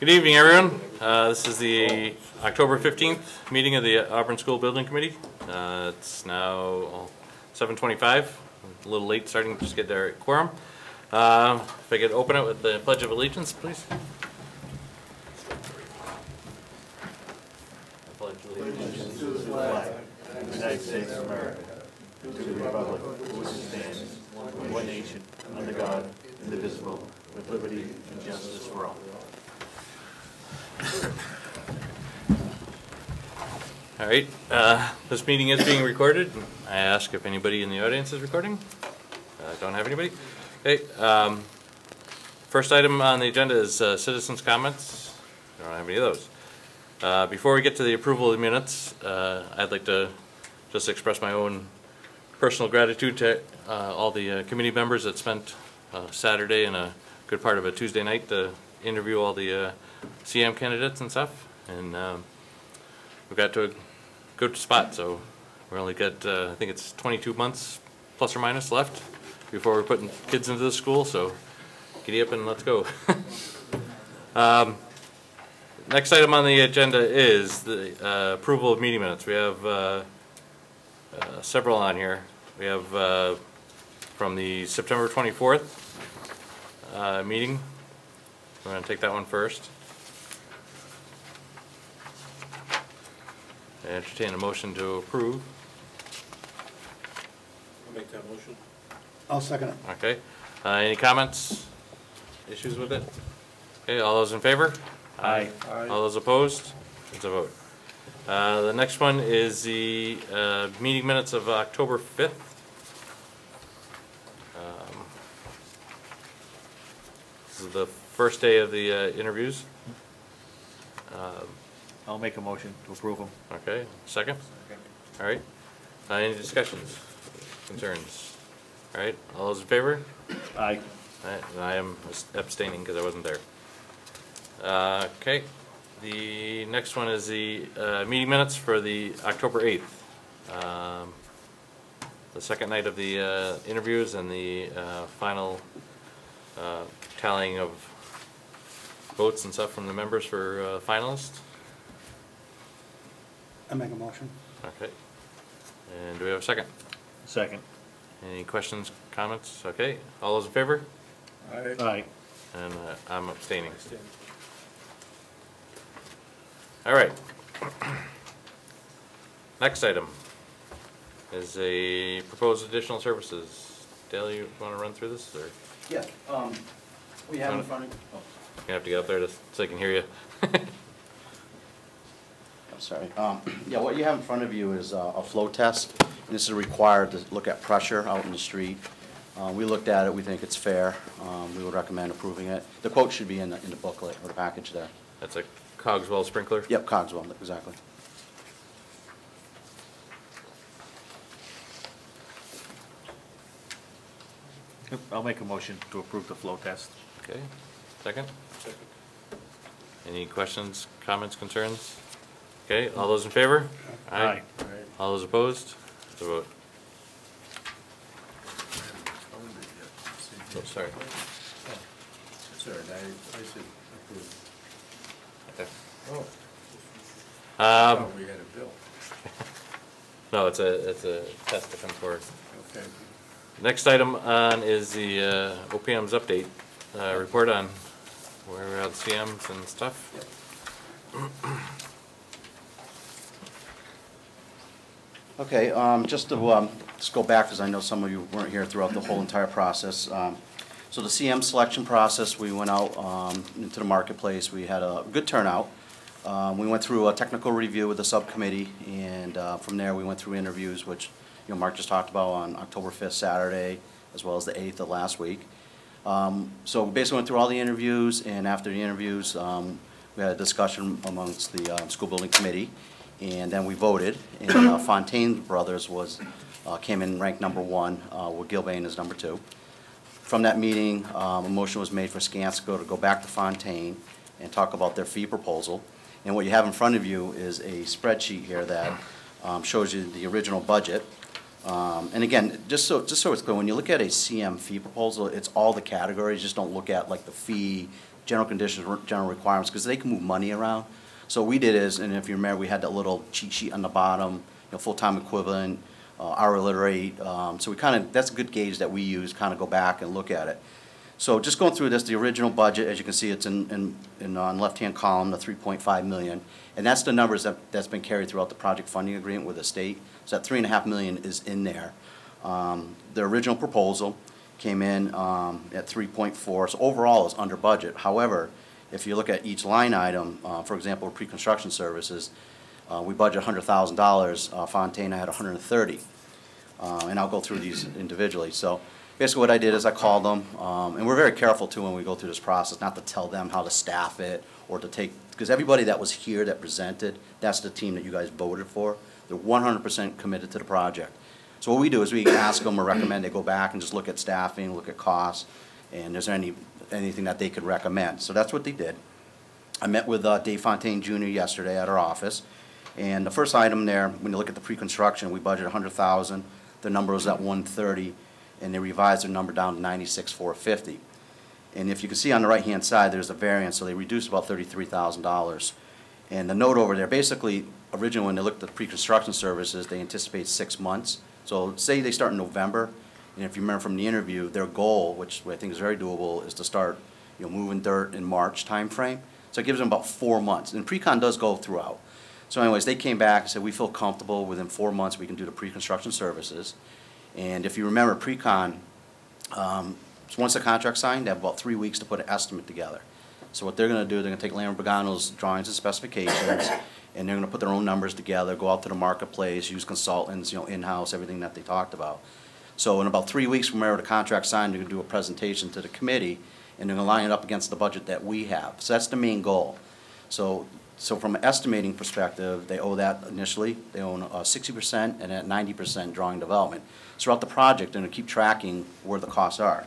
Good evening, everyone. Uh, This is the October 15th meeting of the Auburn School Building Committee. Uh, It's now 7:25, a little late starting to just get there at quorum. Uh, If I could open it with the Pledge of Allegiance, please. I pledge allegiance United States of America, to the republic which stands, one nation, under God, indivisible, with liberty and justice for all. All right, uh, this meeting is being recorded. I ask if anybody in the audience is recording. Uh, Don't have anybody? Okay, um, first item on the agenda is uh, citizens' comments. I don't have any of those. Uh, Before we get to the approval of the minutes, uh, I'd like to just express my own personal gratitude to uh, all the uh, committee members that spent uh, Saturday and a good part of a Tuesday night to interview all the uh, CM candidates and stuff. And um, we got to a good spot, so we're only got, uh, I think it's 22 months plus or minus left before we're putting kids into the school, so giddy up and let's go. Um, Next item on the agenda is the uh, approval of meeting minutes. We have uh, uh, several on here. We have uh, from the September 24th uh, meeting. We're going to take that one first. I Entertain a motion to approve. I'll make that motion. I'll second it. Okay. Uh, Any comments, issues with it? Okay, all those in favor? Aye. All those opposed? It's a vote. Uh, The next one is the uh, meeting minutes of October 5th. Um, This is the first day of the uh, interviews. Um, I'll make a motion to approve them. Okay, second? All right. Uh, Any discussions, concerns? All right, all those in favor? Aye. All right, and I am abstaining because I wasn't there. Uh, Okay, the next one is the uh, meeting minutes for the October 8th. Um, The second night of the uh, interviews and the uh, final uh, tallying of votes and stuff from the members for uh, finalists. I make a motion. Okay. And do we have a second? Second. Any questions, comments? Okay, all those in favor? Aye. Aye. And uh, I'm abstaining. All right. Next item is a proposed additional services. Dale, you want to run through this, or Yeah, um, we have in front of, oh, you have to get up there to- so I can hear you? I'm sorry. Um, yeah, what you have in front of you is uh, a flow test. This is required to look at pressure out in the street. Uh, we looked at it, we think it's fair. Um, we would recommend approving it. The quote should be in the, in the booklet or the package there. That's a Cogswell sprinkler? Yep, Cogswell, exactly. I'll make a motion to approve the flow test. Okay, second? Second. Any questions, comments, concerns? Okay, all those in favor? Aye. All those opposed? It's a vote. Oh, sorry. Sorry, I, I said approve. Okay. Oh, Um, thought we had a bill. no, it's a, it's a test to come forward. Okay. Next item on is the uh, OPM's update, uh, report on where we're at CMs and stuff. Okay, um, just to, um, just go back, because I know some of you weren't here throughout the whole entire process. Um, So the CM selection process, we went out, um, into the marketplace, we had a good turnout. Um, we went through a technical review with the subcommittee, and, uh, from there, we went through interviews, which, you know, Mark just talked about on October fifth, Saturday, as well as the eighth of last week. Um, so basically went through all the interviews, and after the interviews, um, we had a discussion amongst the, uh, school building committee, and then we voted, and uh, Fontaine Brothers was, uh, came in ranked number one, uh, with Gilbane as number two. From that meeting, um, a motion was made for Skanska to go back to Fontaine and talk about their fee proposal. And what you have in front of you is a spreadsheet here that um, shows you the original budget. Um, And again, just so, just so it's clear, when you look at a CM fee proposal, it's all the categories, just don't look at like the fee general conditions, general requirements, because they can move money around. So what we did is, and if you remember, we had that little cheat sheet on the bottom, you know, full-time equivalent, uh, hourly rate, um, so we kind of, that's a good gauge that we use, kind of go back and look at it. So just going through this, the original budget, as you can see, it's in, in, in, on left-hand column, the three point five million. And that's the numbers that, that's been carried throughout the project funding agreement with the state. So that three and a half million is in there. Um, the original proposal came in, um, at three point four, so overall it's under budget. However, if you look at each line item, uh, for example, pre-construction services, uh, we budget hundred thousand dollars, uh, Fontaine had hundred and thirty. Uh, and I'll go through these individually. So basically what I did is I called them, um, and we're very careful too when we go through this process, not to tell them how to staff it or to take, because everybody that was here that presented, that's the team that you guys voted for. They're one hundred percent committed to the project. So what we do is we ask them or recommend they go back and just look at staffing, look at costs, and is there any, anything that they could recommend. So that's what they did. I met with uh, Dave Fontaine Jr. yesterday at our office, and the first item there, when you look at the pre-construction, we budgeted a hundred thousand, the number was at one thirty, and they revised their number down to ninety-six, four fifty. And if you can see on the right-hand side, there's a variance, so they reduced about thirty-three thousand dollars. And the note over there, basically, originally, when they looked at the pre-construction services, they anticipate six months. So say they start in November, and if you remember from the interview, their goal, which I think is very doable, is to start, you know, moving dirt in March timeframe. So it gives them about four months, and pre-con does go throughout. So anyways, they came back and said, we feel comfortable, within four months, we can do the pre-construction services. And if you remember, pre-con, um, so once the contract's signed, they have about three weeks to put an estimate together. So what they're gonna do, they're gonna take Lamoureux Pagano's drawings and specifications, and they're gonna put their own numbers together, go out to the marketplace, use consultants, you know, in-house, everything that they talked about. So in about three weeks from whenever the contract signed, they're gonna do a presentation to the committee, and they're gonna line it up against the budget that we have. So that's the main goal. So, so from an estimating perspective, they owe that initially, they own uh, sixty percent and at ninety percent drawing development. Throughout the project, gonna keep tracking where the costs are.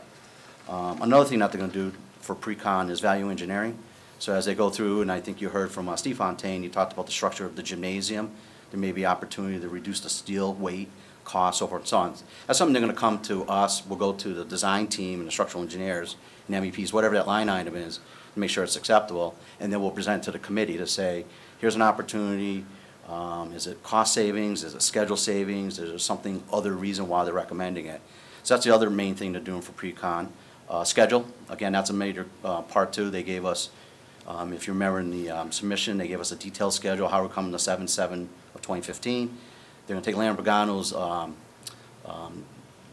Um, Another thing that they're gonna do for pre-con is value engineering. So as they go through, and I think you heard from uh, Steve Fontaine, you talked about the structure of the gymnasium. There may be opportunity to reduce the steel weight, costs, so forth and so on. That's something they're going to come to us. We'll go to the design team and the structural engineers and MEPs, whatever that line item is, to make sure it's acceptable. And then we'll present to the committee to say, here's an opportunity. Um, is it cost savings? Is it schedule savings? Is there something other reason why they're recommending it? So that's the other main thing they're doing for pre-con. Uh, schedule, again, that's a major uh, part too. They gave us, um, if you remember in the um, submission, they gave us a detailed schedule, how we're coming to 7-7 of 2015. They're going to take Lamoureux Pagano's um, um,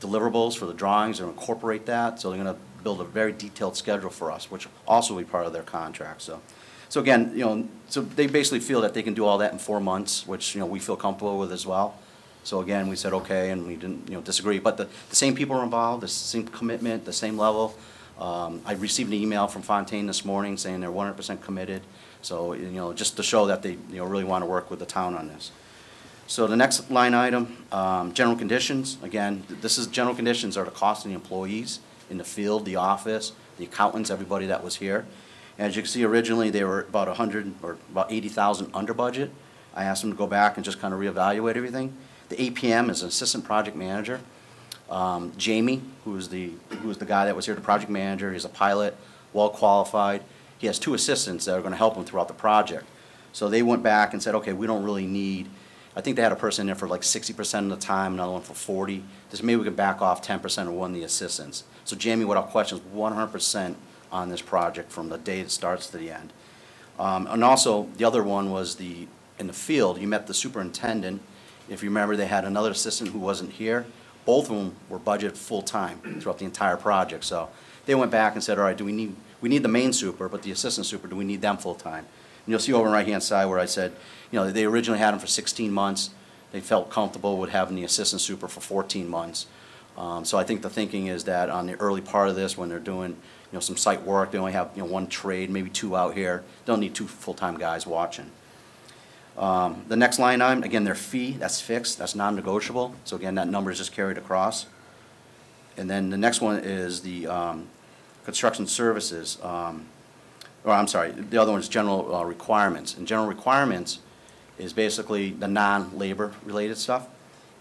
deliverables for the drawings and incorporate that. So they're going to build a very detailed schedule for us, which also will be part of their contract. So, so again, you know, so they basically feel that they can do all that in four months, which you know we feel comfortable with as well. So again, we said okay, and we didn't you know disagree. But the, the same people are involved, the same commitment, the same level. Um, I received an email from Fontaine this morning saying they're 100% committed. So you know, just to show that they you know really want to work with the town on this. So the next line item, um, general conditions, again, this is, general conditions are the cost of the employees in the field, the office, the accountants, everybody that was here. As you can see, originally, they were about a hundred, or about eighty thousand under budget. I asked them to go back and just kind of reevaluate everything. The APM is an assistant project manager. Um, Jamie, who is the, who is the guy that was here, the project manager, he's a pilot, well-qualified. He has two assistants that are gonna help him throughout the project. So they went back and said, okay, we don't really need, I think they had a person in there for like sixty percent of the time, another one for forty. Just maybe we can back off ten percent of one of the assistants. So Jamie, without question, is one hundred percent on this project from the day it starts to the end. Um, and also, the other one was the, in the field, you met the superintendent. If you remember, they had another assistant who wasn't here. Both of them were budgeted full-time throughout the entire project. So they went back and said, all right, do we need, we need the main super, but the assistant super, do we need them full-time? And you'll see over on the right-hand side where I said, you know, they originally had them for sixteen months. They felt comfortable with having the assistant super for fourteen months. Um, so I think the thinking is that on the early part of this, when they're doing, you know, some site work, they only have, you know, one trade, maybe two out here. They'll need two full-time guys watching. Um, the next line item, again, their fee, that's fixed, that's non-negotiable. So again, that number is just carried across. And then the next one is the, um, construction services, um, or I'm sorry, the other one is general uh, requirements. And general requirements is basically the non-labor related stuff.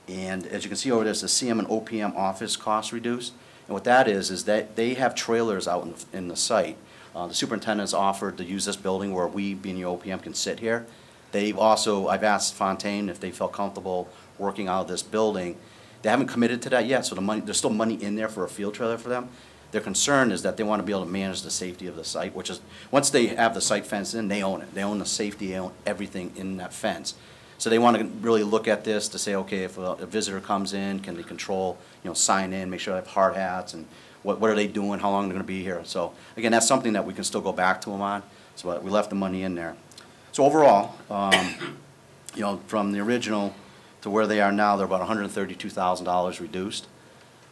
And as you can see over there, it's the CM and OPM office costs reduced. And what that is, is that they have trailers out in, the- in the site. Uh, The superintendent's offered to use this building where we, being the OPM, can sit here. They've also, I've asked Fontaine if they felt comfortable working out of this building. They haven't committed to that yet, so the money, there's still money in there for a field trailer for them. Their concern is that they want to be able to manage the safety of the site, which is, once they have the site fenced in, they own it. They own the safety, they own everything in that fence. So they want to really look at this to say, okay, if a a visitor comes in, can they control, you know, sign in, make sure they have hard hats, and what, what are they doing, how long they're going to be here? So, again, that's something that we can still go back to them on, so uh, we left the money in there. So overall, um, you know, from the original to where they are now, they're about hundred and thirty-two thousand dollars reduced.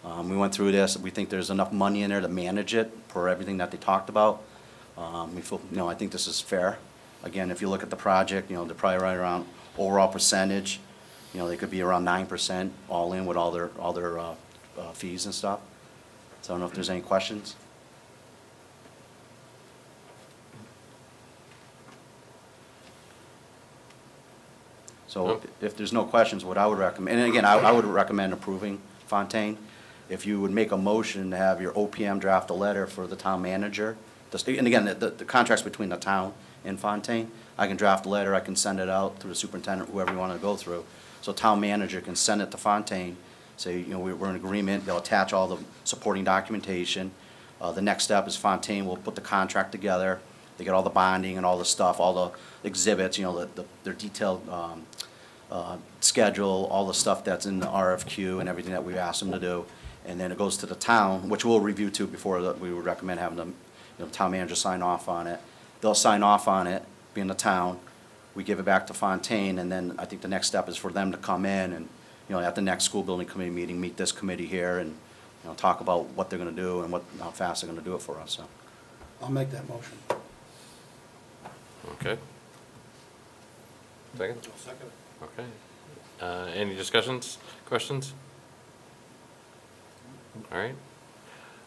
Um, we went through this, we think there's enough money in there to manage it for everything that they talked about. Um, we feel, you know, I think this is fair. Again, if you look at the project, you know, they're probably right around overall percentage, you know, they could be around nine percent all in with all their, all their, uh, uh, fees and stuff. So I don't know if there's any questions? So No. if there's no questions, what I would recommend, and again, I, I would recommend approving Fontaine. If you would make a motion to have your OPM draft a letter for the town manager, This- and again, the, the contract's between the town and Fontaine. I can draft a letter, I can send it out to the superintendent, whoever you want to go through. So town manager can send it to Fontaine, say, you know, we- we're in agreement, they'll attach all the supporting documentation. Uh, the next step is Fontaine will put the contract together, they get all the bonding and all the stuff, all the exhibits, you know, the, the, their detailed, um, uh, schedule, all the stuff that's in the RFQ and everything that we've asked them to do. And then it goes to the town, which we'll review too before that we would recommend having the, you know, town manager sign off on it. They'll sign off on it, being the town. We give it back to Fontaine, and then I think the next step is for them to come in and, you know, at the next school building committee meeting, meet this committee here and, you know, talk about what they're gonna do and what, how fast they're gonna do it for us, so. I'll make that motion. Okay. Second? I'll second. Okay. Uh, Any discussions, questions? All right.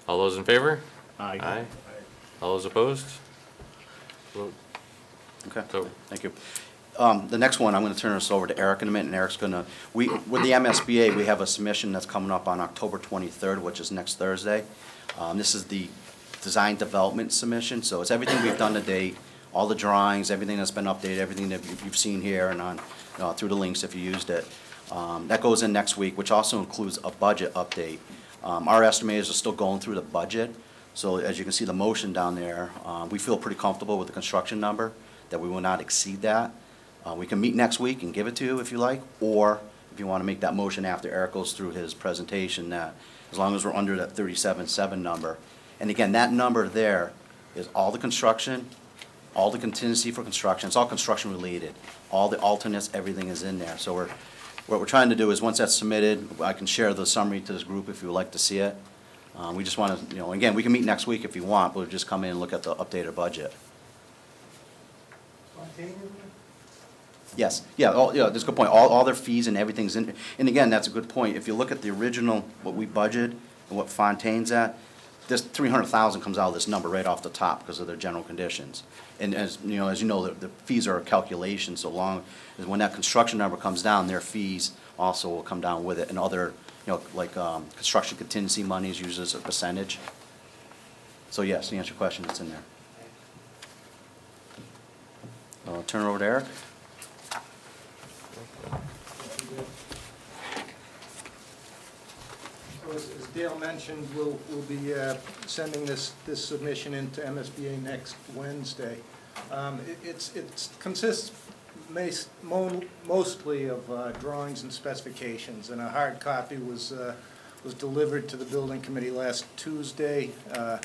All those in favor? Aye. All those opposed? Vote. Okay, So- thank you. Um, The next one, I'm going to turn this over to Eric in a minute, and Eric's going to, we, with the MSBA, we have a submission that's coming up on October 23rd, which is next Thursday. Um, This is the design development submission, so it's everything we've done to date, all the drawings, everything that's been updated, everything that you- you've seen here and on, uh, through the links if you used it. Um, That goes in next week, which also includes a budget update. Um, Our estimators are still going through the budget, so as you can see the motion down there, uh, we feel pretty comfortable with the construction number, that we will not exceed that. Uh, We can meet next week and give it to you if you like, or if you want to make that motion after Eric goes through his presentation, that as long as we're under that thirty-seven-seven number. And again, that number there is all the construction, all the contingency for construction, it's all construction related. All the alternates, everything is in there. So we're, what we're trying to do is, once that's submitted, I can share the summary to this group if you would like to see it. Uh, we just want to, you know, again, we can meet next week if you want, but we'll just come in and look at the updated budget. Yes, yeah, all, yeah, that's a good point. All, all their fees and everything's in, and again, that's a good point. If you look at the original, what we budgeted and what Fontaine's at, this three hundred thousand comes out of this number right off the top because of their general conditions. And as, you know, as you know, the, the fees are a calculation, so long as when that construction number comes down, their fees also will come down with it. And other, you know, like, um, construction contingency money is used as a percentage. So yes, to answer your question, it's in there. I'll turn it over to Eric. As as Dale mentioned, we'll, we'll be uh, sending this, this submission into MSBA next Wednesday. Um, it- It's, it consists mostly of uh, drawings and specifications, and a hard copy was, uh, was delivered to the building committee last Tuesday. Uh,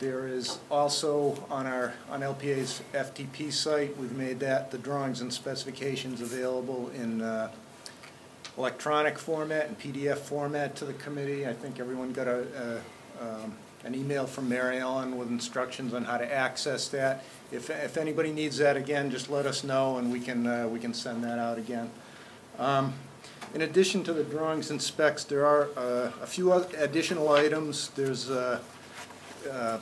There is also on our, on LPA's FTP site, we've made that, the drawings and specifications available in uh, electronic format and PDF format to the committee. I think everyone got a, a, um, an email from Mary Ellen with instructions on how to access that. If, if anybody needs that again, just let us know and we can, uh, we can send that out again. Um, In addition to the drawings and specs, there are uh, a few additional items. There's uh, uh,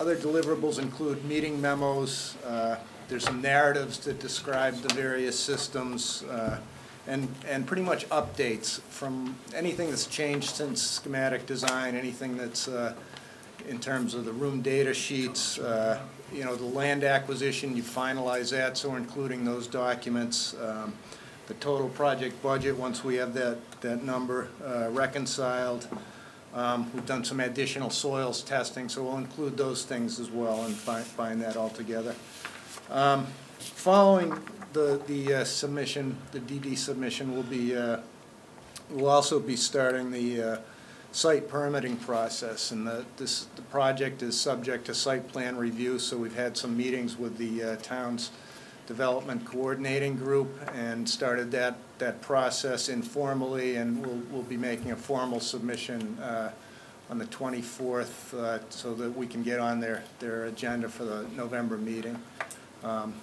Other deliverables include meeting memos, uh, there's some narratives that describe the various systems, uh, and, and pretty much updates from anything that's changed since schematic design, anything that's, uh, in terms of the room data sheets, uh, you know, the land acquisition, you finalize that, so we're including those documents. Um, The total project budget, once we have that, that number uh, reconciled. Um, We've done some additional soils testing, so we'll include those things as well and find, that all together. Um, Following the, the uh, submission, the DD submission, will be, uh, we'll also be starting the uh, site permitting process. And the, this, the project is subject to site plan review, so we've had some meetings with the uh, town's development coordinating group and started that, that process informally, and we'll, we'll be making a formal submission uh, on the 24th, uh, so that we can get on their, their agenda for the November meeting. Um,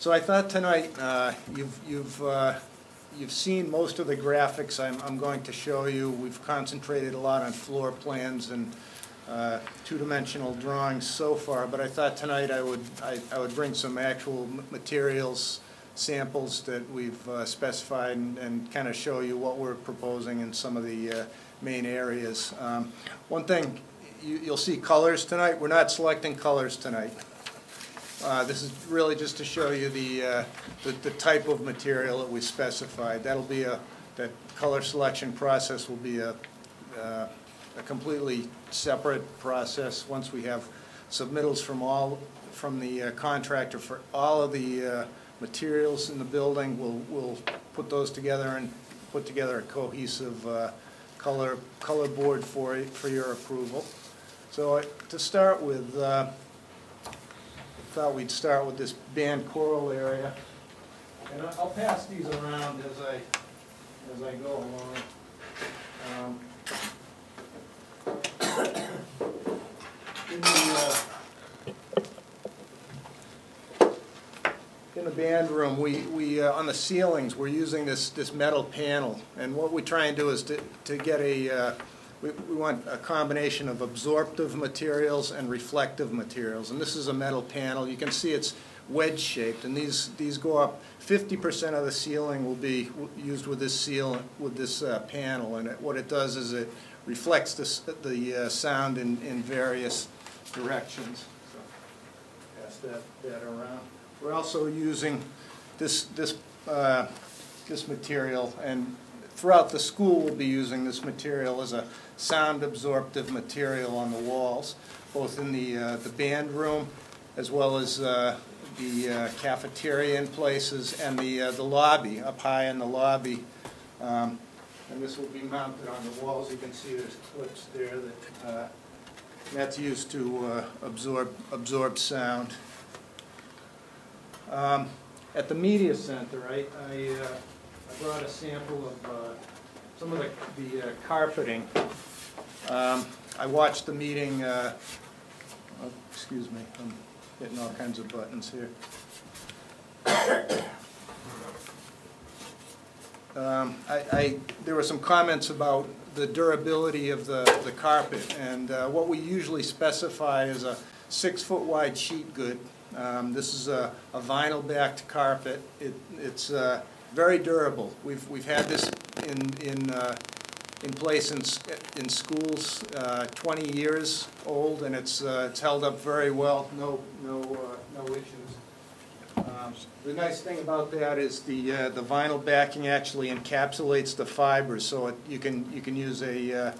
So I thought tonight, uh, you've, you've, uh, you've seen most of the graphics I'm, I'm going to show you. We've concentrated a lot on floor plans and uh, two-dimensional drawings so far, but I thought tonight I would, I, I would bring some actual materials, samples that we've uh, specified and, and kind of show you what we're proposing in some of the uh, main areas. Um, One thing, you, you'll see colors tonight. We're not selecting colors tonight. Uh, This is really just to show you the, uh, the the type of material that we specified. That'll be a, that color selection process will be a, uh, a completely separate process once we have submittals from all, from the uh, contractor for all of the uh, materials in the building. We'll, we'll put those together and put together a cohesive uh, color, color board for, for your approval. So uh, to start with, uh, thought we'd start with this band choral area. And I'll pass these around as I, as I go along. Um, In the, uh, in the band room, we, we, uh, on the ceilings, we're using this, this metal panel. And what we try and do is to, to get a, uh, we, we want a combination of absorptive materials and reflective materials. And this is a metal panel. You can see it's wedge-shaped, and these, these go up. Fifty percent of the ceiling will be used with this seal, with this uh, panel. And it- what it does is it reflects the, the uh, sound in, in various directions. So, Pass that, that around. We're also using this, this, uh, this material, and throughout the school, we'll be using this material as a sound absorptive material on the walls, both in the, uh, the band room, as well as uh, the uh, cafeteria in places, and the, uh, the lobby, up high in the lobby. Um, And this will be mounted on the walls, you can see there's clips there that, uh, that's used to uh, absorb, absorb sound. Um, At the media center, I, I uh, I brought a sample of uh, some of the the carpeting. Um, I watched the meeting, oh, excuse me, I'm hitting all kinds of buttons here. Um, I, I, there were some comments about the durability of the, the carpet, and uh, what we usually specify is a six-foot wide sheet good. Um, This is a a vinyl-backed carpet. It, it's uh, very durable. We've, we've had this in, in, uh, in place in, in schools, uh, 20 years old, and it's, uh, it's held up very well, no, no, uh, no issues. Um, The nice thing about that is the, uh, the vinyl backing actually encapsulates the fibers, so it- you can, you can use a uh,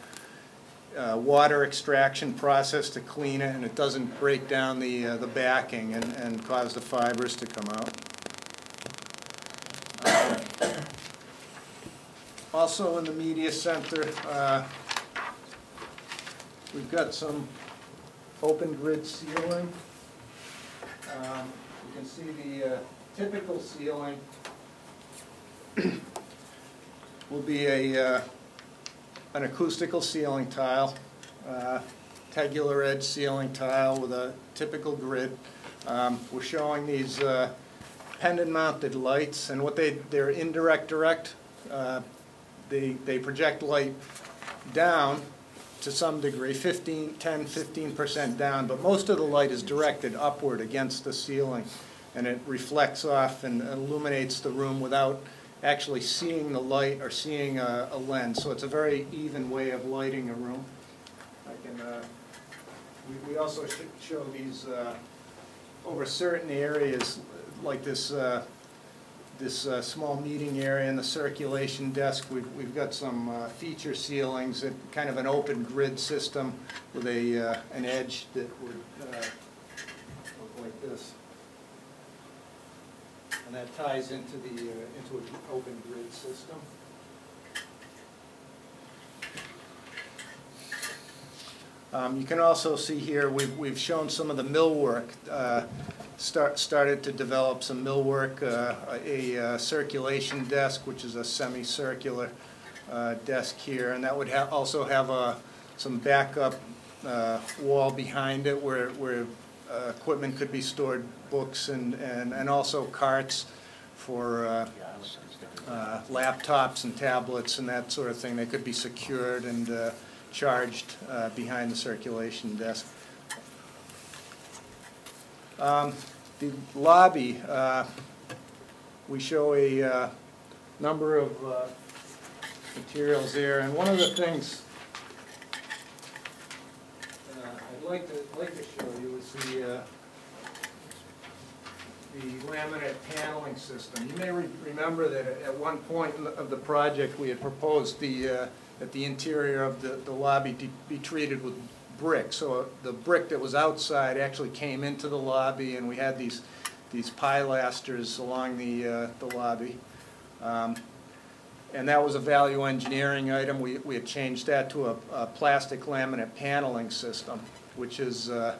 uh, water extraction process to clean it, and it doesn't break down the, the backing and, and cause the fibers to come out. Also in the media center, uh, we've got some open grid ceiling. Um, You can see the uh, typical ceiling will be a, uh, an acoustical ceiling tile, uh, tegular edge ceiling tile with a typical grid. Um, We're showing these uh, pendant mounted lights, and what they, they're indirect direct. Uh, They, they project light down to some degree, 15, 10, 15% down, but most of the light is directed upward against the ceiling, and it reflects off and illuminates the room without actually seeing the light or seeing a, a lens. So it's a very even way of lighting a room. I can uh, We, we also sh- show these, uh, over certain areas, like this, uh, this uh, small meeting area and the circulation desk, we've, we've got some uh, feature ceilings, and kind of an open grid system with a, uh, an edge that would uh, look like this. And that ties into the, uh, into an open grid system. Um, You can also see here, we've, we've shown some of the millwork, uh, start, started to develop some millwork, uh, a uh, circulation desk, which is a semicircular uh, desk here, and that would ha also have a, some backup uh, wall behind it where, where uh, equipment could be stored, books and, and, and also carts for uh, uh, laptops and tablets and that sort of thing. They could be secured and uh, charged uh, behind the circulation desk. Um, The lobby, uh, we show a uh, number of uh, materials there, and one of the things uh, I'd like to, like to show you is the, uh, the laminate paneling system. You may re- remember that at- one point of the project, we had proposed the, that the interior of the the lobby be treated with brick. So uh, the brick that was outside actually came into the lobby, and we had these, these pilasters along the, uh, the lobby. Um, And that was a value engineering item. We, we had changed that to a, a plastic laminate paneling system, which is, uh,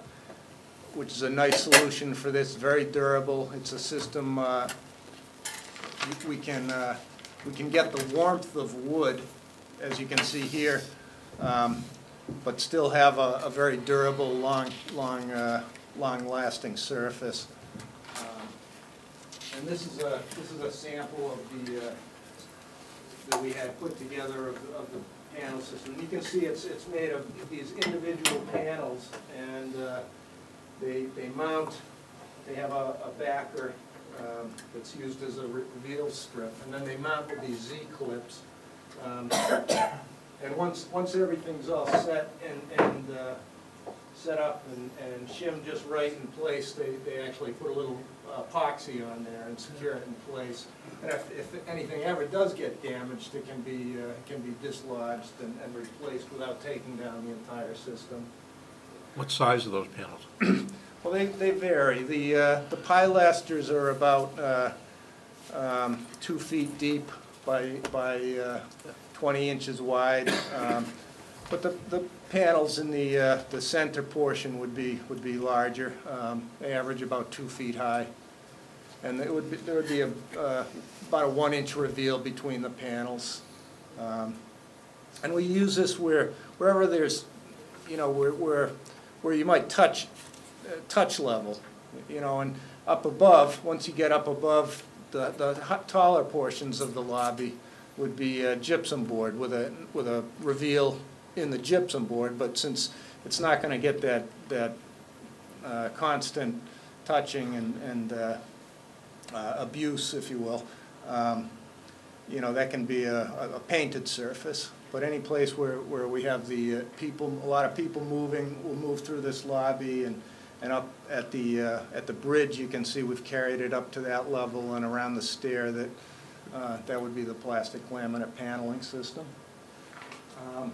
which is a nice solution for this, very durable. It's a system, uh, we- we can, uh, we can get the warmth of wood, as you can see here, um, but still have a, a very durable, long, long, uh, long-lasting surface. Um, And this is a, this is a sample of the, uh, that we had put together of, of the panel system. You can see it's, it's made of these individual panels, and uh, they, they mount, they have a, a backer um, that's used as a reveal strip, and then they mount with these Z-clips. Um, And once, once everything's all set and, and uh, set up and, and shimmed just right in place, they, they actually put a little epoxy on there and secure it in place. And if, if anything ever does get damaged, it can be, uh, can be dislodged and, and replaced without taking down the entire system. What size are those panels? Well, they, they vary. The, uh, the pilasters are about, uh, um, two feet deep by, by, uh, twenty inches wide. Um, But the, the panels in the, uh, the center portion would be, would be larger. Um, they average about two feet high. And it would be, there would be a, uh, about a one-inch reveal between the panels. Um, And we use this where, wherever there's, you know, where, where, where you might touch, uh, touch level, you know, and up above, once you get up above, the, the taller portions of the lobby would be gypsum board with a, with a reveal in the gypsum board, but since it's not gonna get that, that uh, constant touching and, and uh, uh, abuse, if you will, um, you know, that can be a, a- a painted surface. But any place where, where we have the uh, people, a lot of people moving, will move through this lobby and, and up at the, uh, at the bridge, you can see we've carried it up to that level and around the stair that, uh, that would be the plastic laminate paneling system. Um,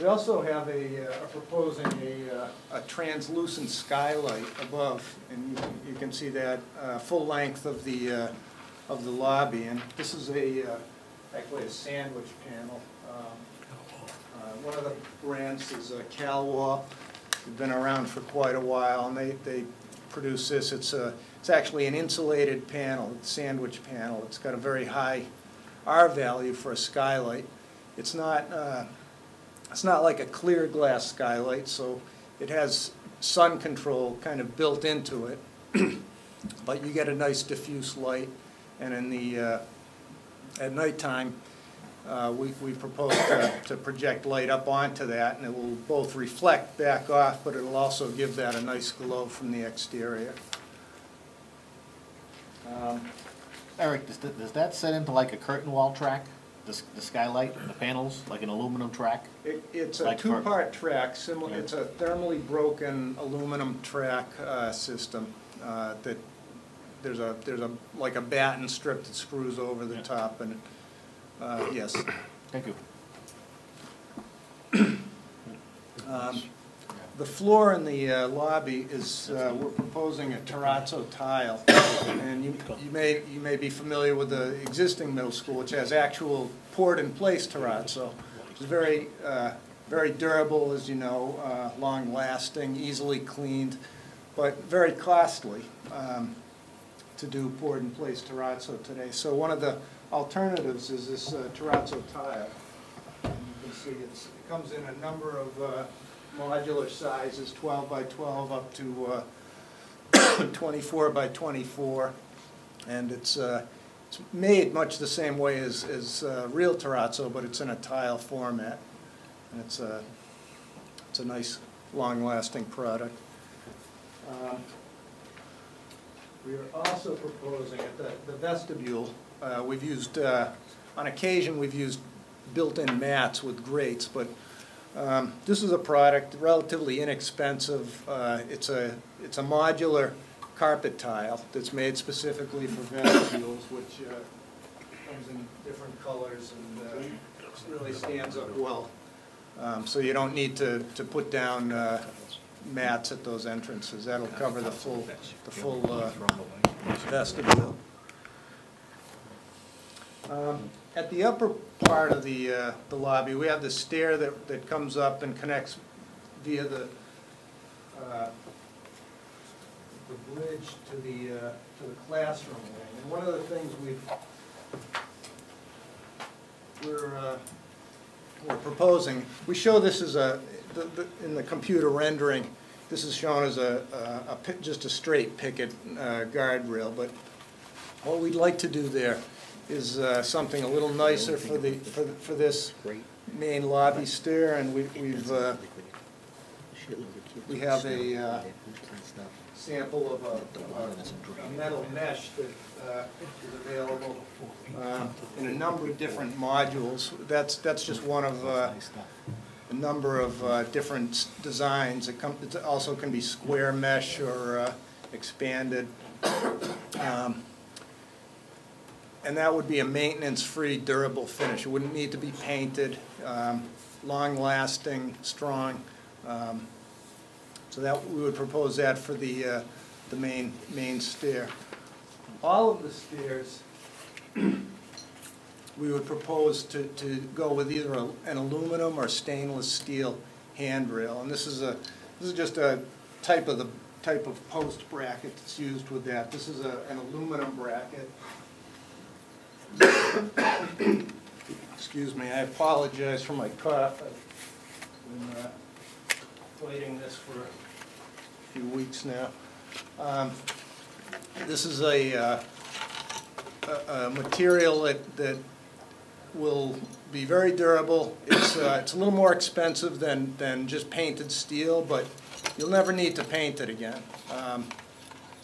We also have a, uh, are proposing a, uh, a translucent skylight above, and you, you can see that, uh, full length of the, uh, of the lobby, and this is a, actually a sandwich panel. Um, One of the brands is uh, Kalwall, they've been around for quite a while, and they, they produce this, it's a, it's actually an insulated panel, sandwich panel, it's got a very high R value for a skylight. It's not, uh, it's not like a clear glass skylight, so it has sun control kind of built into it. But you get a nice diffuse light, and in the, uh, at nighttime, uh, we, we propose to, to project light up onto that, and it will both reflect back off, but it'll also give that a nice glow from the exterior. Um, Eric, does that, does that set into like a curtain wall track? the s- the skylight, and the panels, like an aluminum track? It, it's a Like for- two-part track, similar, it's a thermally broken aluminum track, uh, system, uh, that, there's a, there's a, like a batten strip that screws over the Yeah. top and, uh, yes. Thank you. Um, The floor in the uh, lobby is, uh, we're proposing a terrazzo tile. And you you may, you may be familiar with the existing middle school, which has actual poured-in-place terrazzo. Which is very, uh, very durable, as you know, uh, long-lasting, easily cleaned, but very costly um, to do poured-in-place terrazzo today. So one of the alternatives is this uh, terrazzo tile. And You can see it comes in a number of uh, modular sizes, 12 by 12 up to uh, 24 by 24. And it's, uh, it's made much the same way as, as uh, real terrazzo, but it's in a tile format. And it's a, it's a nice, long-lasting product. We are also proposing at the the vestibule, uh, we've used, uh, on occasion, we've used built-in mats with grates, but um, this is a product relatively inexpensive. Uh, It's a, it's a modular carpet tile that's made specifically for vestibules, which uh, comes in different colors and uh, really stands up well. Um, So you don't need to, to put down uh, mats at those entrances. That'll cover the full, the full uh, vestibule. Um, At the upper part of the, uh, the lobby, we have the stair that, that comes up and connects via the, uh, the bridge to the, uh, to the classroom wing. And one of the things we've, we're, uh, we're proposing, we show this as a, the- the- in the computer rendering, this is shown as a, a- a, just a straight picket uh, guardrail, but what we'd like to do there is uh, something a little nicer for the, for for this main lobby stair, and we- we've, uh, we have a uh, sample of a- a metal mesh that uh, is available uh, in a number of different modules. That's, that's just one of a number of uh, different designs. It come- it also can be square mesh or uh, expanded. Um, And that would be a maintenance-free, durable finish. It wouldn't need to be painted, um, long-lasting, strong. Um, So that, we would propose that for the, uh, the main, main stair. All of the stairs, we would propose to, to go with either a- an aluminum or stainless steel handrail. And this is a, this is just a type of the, type of post bracket that's used with that. This is a, an aluminum bracket. Excuse me, I apologize for my cough. I've been uh, fighting this for a few weeks now. Um, This is a, uh, a, a material that, that will be very durable. It's, uh, it's a little more expensive than, than just painted steel, but you'll never need to paint it again. Um,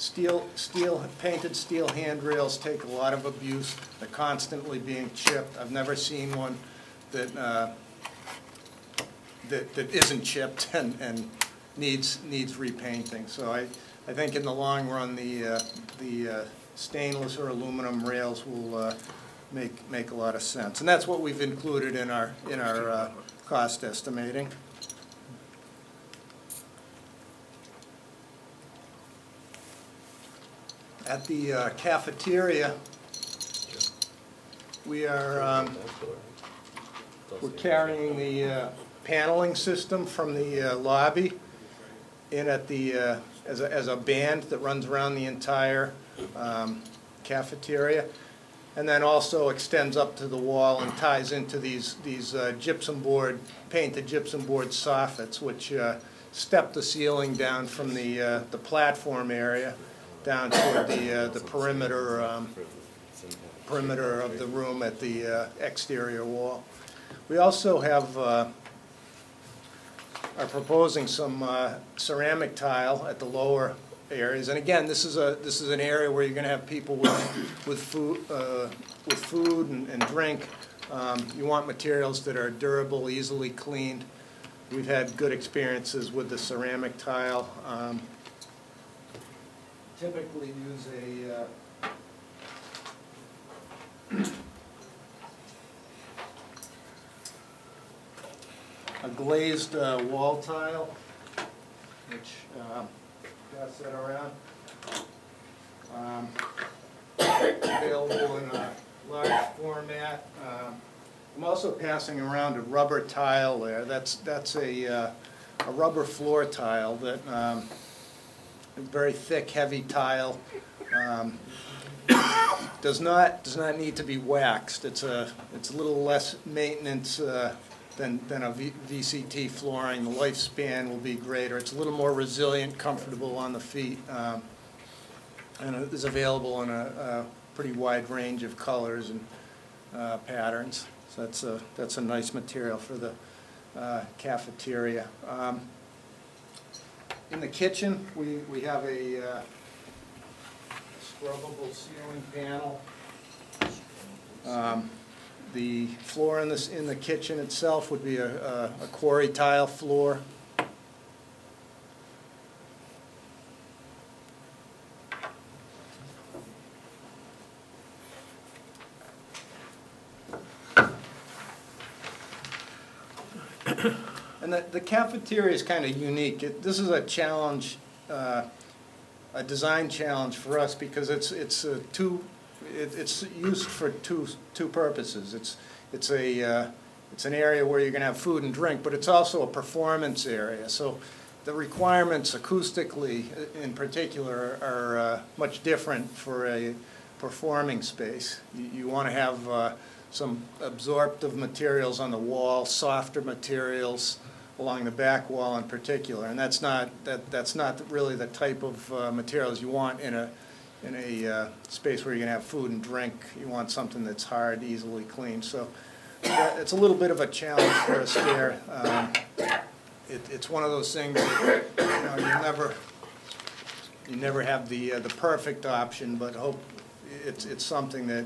Steel, steel, painted steel handrails take a lot of abuse. They're constantly being chipped. I've never seen one that, uh, that, that isn't chipped and, and needs, needs repainting. So I, I think in the long run, the, uh, the uh, stainless or aluminum rails will uh, make, make a lot of sense. And that's what we've included in our, in our uh, cost estimating. At the uh, cafeteria, we are, um, we're carrying the uh, paneling system from the uh, lobby in at the, uh, as a, as a band that runs around the entire um, cafeteria. And then also extends up to the wall and ties into these, these uh, gypsum board, painted gypsum board soffits, which uh, step the ceiling down from the, uh, the platform area down toward the, uh, the perimeter, um, perimeter of the room at the uh, exterior wall. We also have, uh, are proposing some ceramic tile at the lower areas. And again, this is a, this is an area where you're gonna have people with, with food, uh, with food and and drink Um, You want materials that are durable, easily cleaned. We've had good experiences with the ceramic tile. Um, Typically use a, uh, a glazed uh, wall tile, which, um, pass that around. Um, Available in a large format. Um, I'm also passing around a rubber tile there. That's, that's a, uh, a rubber floor tile that, um, very thick, heavy tile. Um, Does not, does not need to be waxed. It's a, it's a little less maintenance uh, than, than a V- VCT flooring. The lifespan will be greater. It's a little more resilient, comfortable on the feet, um, and is available in a, a pretty wide range of colors and uh, patterns. So that's a, that's a nice material for the uh, cafeteria. Um, In the kitchen, we, we have a uh, scrubbable ceiling panel. Um, The floor in this, in the kitchen itself would be a, a a quarry tile floor. And the the cafeteria is kind of unique. It- This is a challenge, uh, a design challenge for us because it's, it's a two, it- it's used for two, two purposes. It's, it's a, uh, it's an area where you're going to have food and drink, but it's also a performance area. So the requirements acoustically, uh, in particular, are uh, much different for a performing space. You- You want to have uh, some absorptive materials on the wall, softer materials along the back wall in particular, and that's not, that, that's not really the type of uh, materials you want in a, in a uh, space where you're gonna have food and drink. You want something that's hard, easily clean. so that- it's a little bit of a challenge for us there. Um, It, it's one of those things, that, you know, you never, you never have the, uh, the perfect option, but hope, it's, it's something that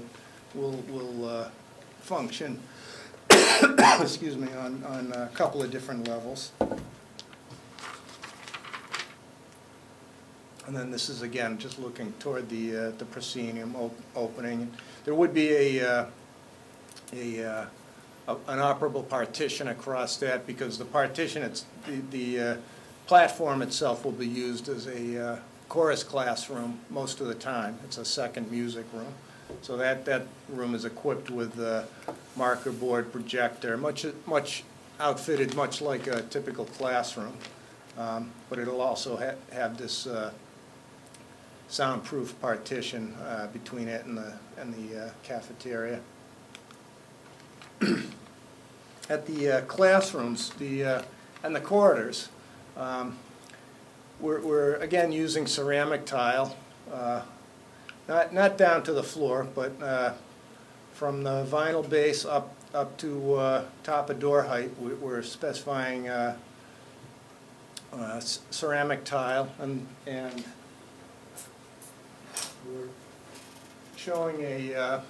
will, will uh, function, excuse me, on, on a couple of different levels. And then this is, again, just looking toward the, uh, the proscenium op- opening. There would be a, uh, a, uh, a- an operable partition across that, because the partition, it's, the, the uh, platform itself will be used as a uh, chorus classroom most of the time. It's a second music room. So that, that room is equipped with a marker board projector, much, much outfitted, much like a typical classroom. Um, But it'll also ha- have this uh, soundproof partition uh, between it and the, and the uh, cafeteria. At the uh, classrooms, the, uh, and the corridors, um, we're, we're again using ceramic tile, uh, not, not down to the floor, but from the vinyl base up, up to top of door height, we- we're specifying ceramic tile, and, and we're showing a, uh,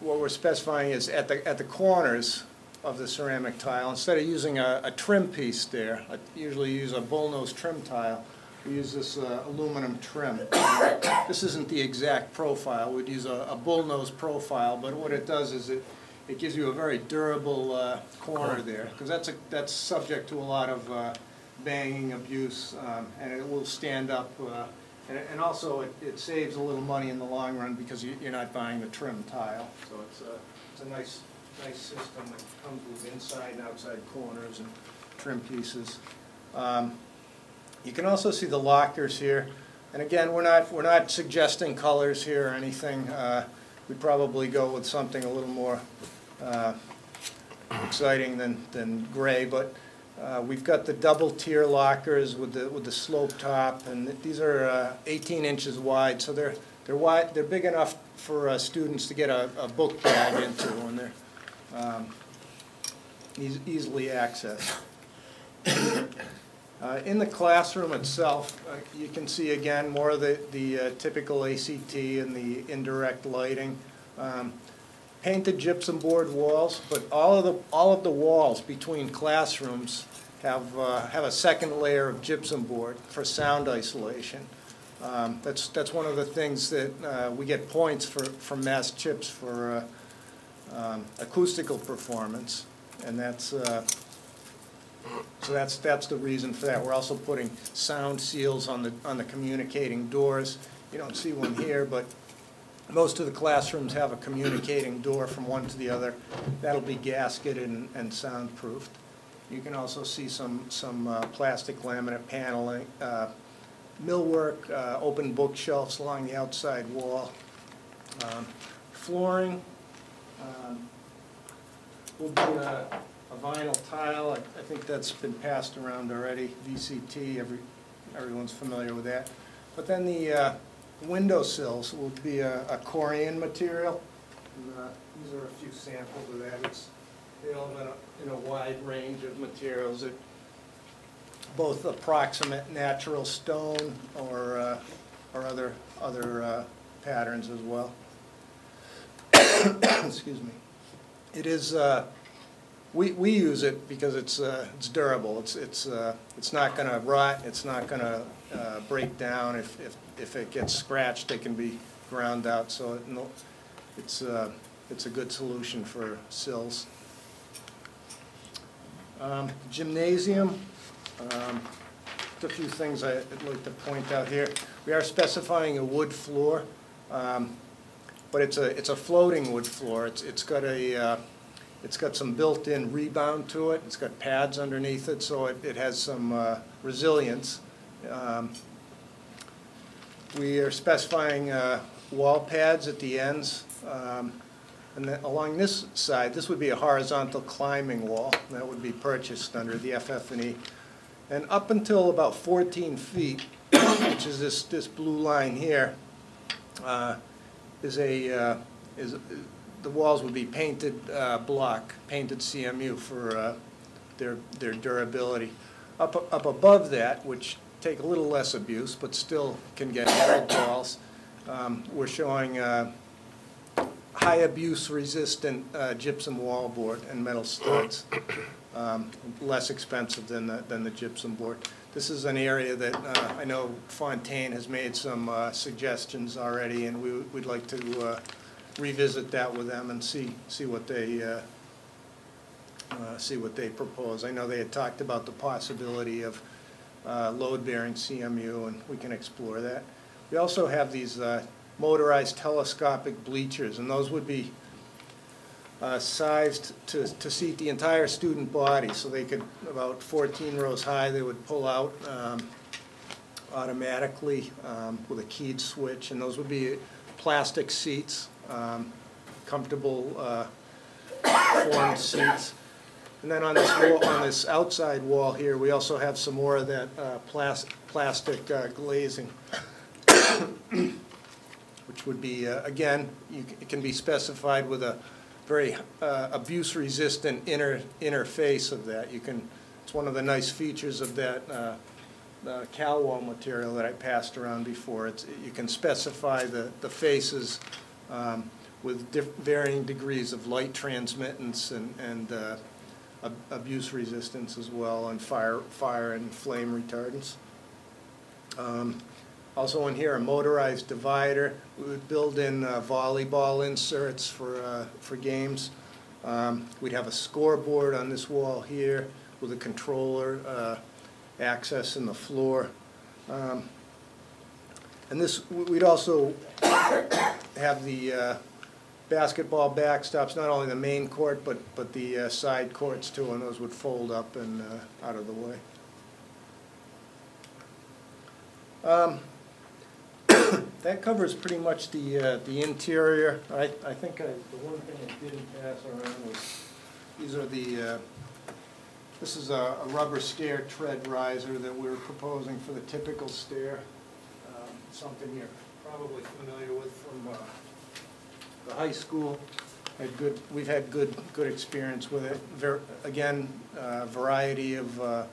what we're specifying is at the, at the corners of the ceramic tile, instead of using a, a trim piece there, I usually use a bullnose trim tile, we use this uh, aluminum trim. This isn't the exact profile, we'd use a, a bullnose profile, but what it does is it, it gives you a very durable uh, corner there, because that's a, that's subject to a lot of uh, banging, abuse, um, and it will stand up. And, and also, it, it saves a little money in the long run because you, you're not buying the trim tile. So it's a, it's a nice, nice system that comes with inside and outside corners and trim pieces. Um, You can also see the lockers here. And again, we're not, we're not suggesting colors here or anything. Uh, We'd probably go with something a little more uh, exciting than, than gray, but uh, we've got the double tier lockers with the, with the slope top, and these are uh, 18 inches wide, so they're, they're wide, they're big enough for uh, students to get a, a book bag into, and they're um, eas- easily accessed. Uh, In the classroom itself, uh, you can see again more of the, the uh, typical ACT and the indirect lighting. Um, painted gypsum board walls, but all of the, all of the walls between classrooms have, uh, have a second layer of gypsum board for sound isolation. Um, That's, that's one of the things that uh, we get points for, from MA-CHPS for uh, um, acoustical performance, and that's, uh, so that's, that's the reason for that. We're also putting sound seals on the, on the communicating doors. You don't see one here, but most of the classrooms have a communicating door from one to the other. That'll be gasketed and, and soundproofed. You can also see some, some uh, plastic laminate paneling, uh, millwork, uh, open bookshelves along the outside wall. Um, Flooring, um, will be a a vinyl tile. I I think that's been passed around already, VCT, every, everyone's familiar with that. But then the uh, window sills will be a a Corian material. And, uh, These are a few samples of that. It's, all in a, in a wide range of materials that both approximate natural stone or, uh, or other, other uh, patterns as well. Excuse me. It is, uh, we, we use it because it's, uh, it's durable. It's, it's, uh, it's not gonna rot, it's not gonna, uh, break down. If, if, if it gets scratched, it can be ground out, so it, it's, uh, it's a good solution for sills. Um, Gymnasium, um, just a few things I'd like to point out here. We are specifying a wood floor, um, but it's a, it's a floating wood floor. It's, it's got a, uh, it's got some built-in rebound to it. It's got pads underneath it, so it, it has some uh, resilience. Um, We are specifying uh, wall pads at the ends. um, And along this side, this would be a horizontal climbing wall that would be purchased under the FF&E. And up until about 14 feet, which is this, this blue line here, uh, is a, uh, is, the walls would be painted uh, block, painted CMU for uh, their, their durability. Up, up above that, which take a little less abuse, but still can get held walls, um, we're showing uh, high abuse resistant uh, gypsum wall board and metal studs, um, less expensive than the, than the gypsum board. This is an area that uh, I know Fontaine has made some uh, suggestions already, and we, would- we'd like to revisit that with them and see, see what they, uh, uh, see what they propose. I know they had talked about the possibility of uh, load-bearing CMU, and we can explore that. We also have these uh, motorized telescopic bleachers, and those would be uh, sized to, to seat the entire student body, so they could, about 14 rows high, they would pull out um, automatically um, with a keyed switch, and those would be plastic seats, um, comfortable uh, formed seats. And then on this wall, on this outside wall here, we also have some more of that uh, plas- plastic uh, glazing, which would be, uh, again, you it can be specified with a very uh, abuse-resistant inner, inner face of that. You can, it's one of the nice features of that uh, uh, Kalwall material that I passed around before. It's, you can specify the, the faces um, with varying degrees of light transmittance and, and uh, ab- abuse resistance as well, and fire, fire and flame retardants. Um, Also in here, a motorized divider. We would build in uh, volleyball inserts for, uh, for games. Um, We'd have a scoreboard on this wall here with a controller, uh, access in the floor. Um, And this, we- we'd also have the uh, basketball backstops, not only the main court, but, but the uh, side courts too, and those would fold up and uh, out of the way. Um, That covers pretty much the, uh, the interior. I, I think I, the one thing I didn't pass around was, these are the, uh, this is a a rubber stair tread riser that we're proposing for the typical stair. Something you're probably familiar with from uh, the high school. Had good, we've had good, good experience with it. Ver- Again, uh, variety of, uh,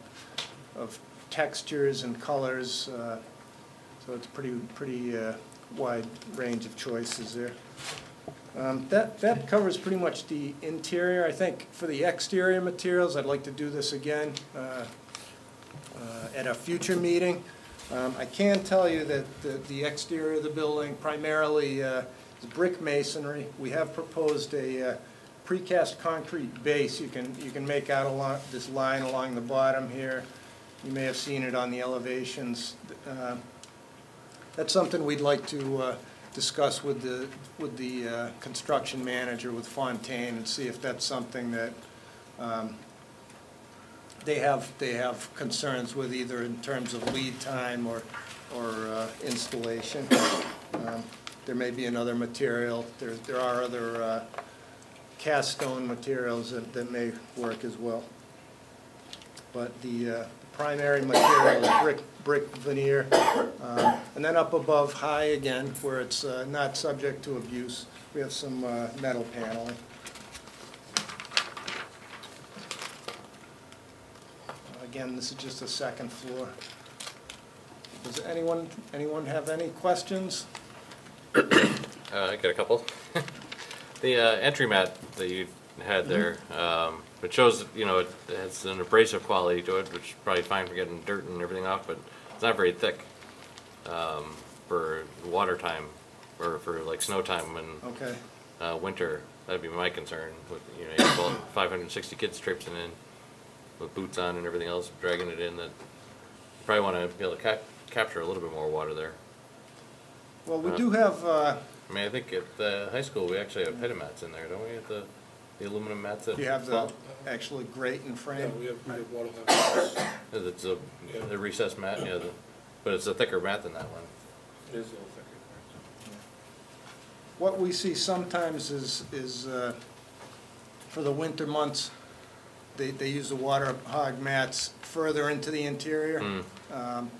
of textures and colors. uh, So it's pretty, pretty uh, wide range of choices there. Um, That, that covers pretty much the interior. I think for the exterior materials, I'd like to do this again uh, uh, at a future meeting. Um, I can tell you that the- the exterior of the building primarily uh, is brick masonry. We have proposed a uh, precast concrete base. You can, you can make out along, this line along the bottom here. You may have seen it on the elevations. Uh, That's something we'd like to uh, discuss with the, with the uh, construction manager, with Fontaine, and see if that's something that um, they have, they have concerns with either in terms of lead time or, or uh, installation. Um, There may be another material, there, there are other uh, cast stone materials that, that may work as well. But the uh, primary material is brick, brick veneer. Um, And then up above, high again, where it's uh, not subject to abuse, we have some uh, metal paneling. Again, this is just a second floor. Does anyone, anyone have any questions? Uh, I got a couple. The uh, entry mat that you had there, um, it shows, you know, it has an abrasive quality to it, which is probably fine for getting dirt and everything off, but it's not very thick um, for water time, or for like snow time and Okay, uh, winter. That'd be my concern with, you know, you have about 560 kids traipsing in with boots on and everything else, dragging it in, that you probably want to be able to cap- capture a little bit more water there. well, we do have, uh, I mean, I think at the high school, we actually have Pedimats in there, don't we, at the, the aluminum mats that you have the fall? actually grate and Yeah, frame. we have, we have water levels. It's a, the recessed mat, yeah, the, but it's a thicker mat than that one. It is a little thicker. What we see sometimes is, is uh, for the winter months, they, they use the water hog mats further into the interior, Mm. um,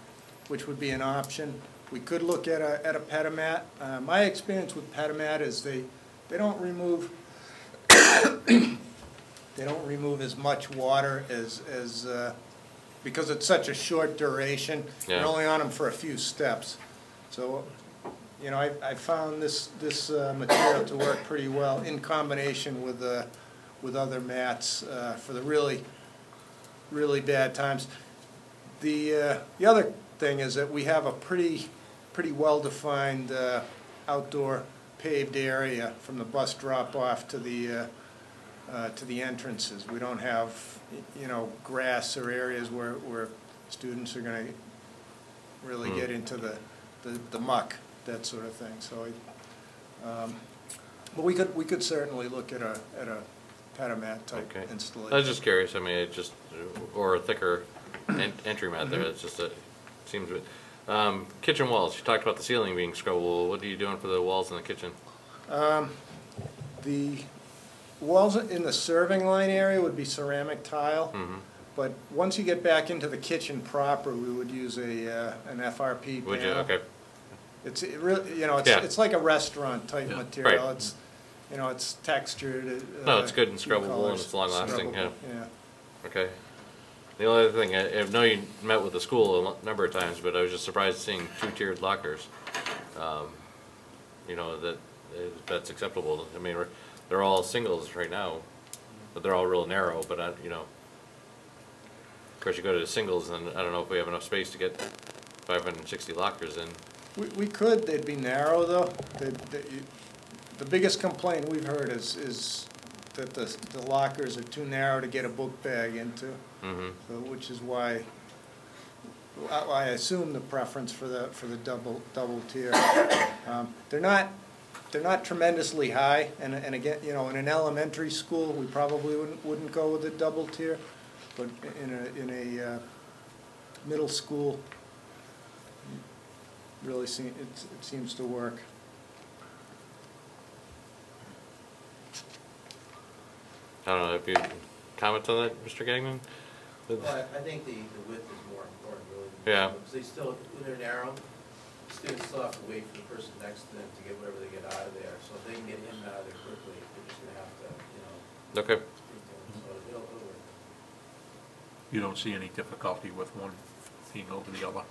which would be an option. We could look at a, at a Pedimat. Uh, My experience with Pedimat is they, they don't remove, they don't remove as much water as, as, uh, because it's such a short duration. You're Yeah. only on them for a few steps. So you know, I, I found this, this uh, material to work pretty well in combination with, uh, with other mats uh, for the really, really bad times. The, uh, the other thing is that we have a pretty, pretty well-defined uh, outdoor paved area from the bus drop-off to the, uh, uh, to the entrances. We don't have, you know, grass or areas where, where students are gonna really Hmm. get into the, the the muck, that sort of thing, so I, um, but we could, we could certainly look at a, at a Pedimat type Okay. I was just curious, I mean, it just, or a thicker en- entry mat Mm-hmm. there, it's just, a seems, a bit- um, kitchen walls, you talked about the ceiling being scrubbable, what are you doing for the walls in the kitchen? Um, The walls in the serving line area would be ceramic tile, Mhm. but once you get back into the kitchen proper, we would use a, uh, an FRP panel. Would you, okay, It's, it really, you know, it's, Yeah. it's like a restaurant type Yeah. material. Right. It's, you know, it's textured. uh, No, it's good and scrubbable and it's long-lasting, yeah. Scrubbable, Yeah. okay. The only other thing, I, I know you met with the school a lo- number of times, but I was just surprised seeing two-tiered lockers. Um, You know, that, if that's acceptable, I mean, we're- they're all singles right now, but they're all real narrow, but I, you know. Of course, you go to the singles, and I don't know if we have enough space to get five hundred and sixty lockers in. We, we could, they'd be narrow though. The, the, you- the biggest complaint we've heard is, is that the, the lockers are too narrow to get a book bag into, Mm-hmm, so, which is why, I, I assume the preference for the, for the double, double tier. Um, They're not, they're not tremendously high, and, and again, you know, in an elementary school, we probably wouldn't, wouldn't go with a double tier, but in a, in a, uh, middle school, really seem, it, it seems to work. I don't know, if you comment on that, Mr. Gagnon? Well, I I think the, the width is more important, really. Yeah. Because they still, when they're narrow, students still have to wait for the person next to them to get whatever they get out of there. So if they can get in and out of there quickly, they're just gonna have to, you know, Okay, speak to them, so it'll, it'll work. You don't see any difficulty with one being over the other?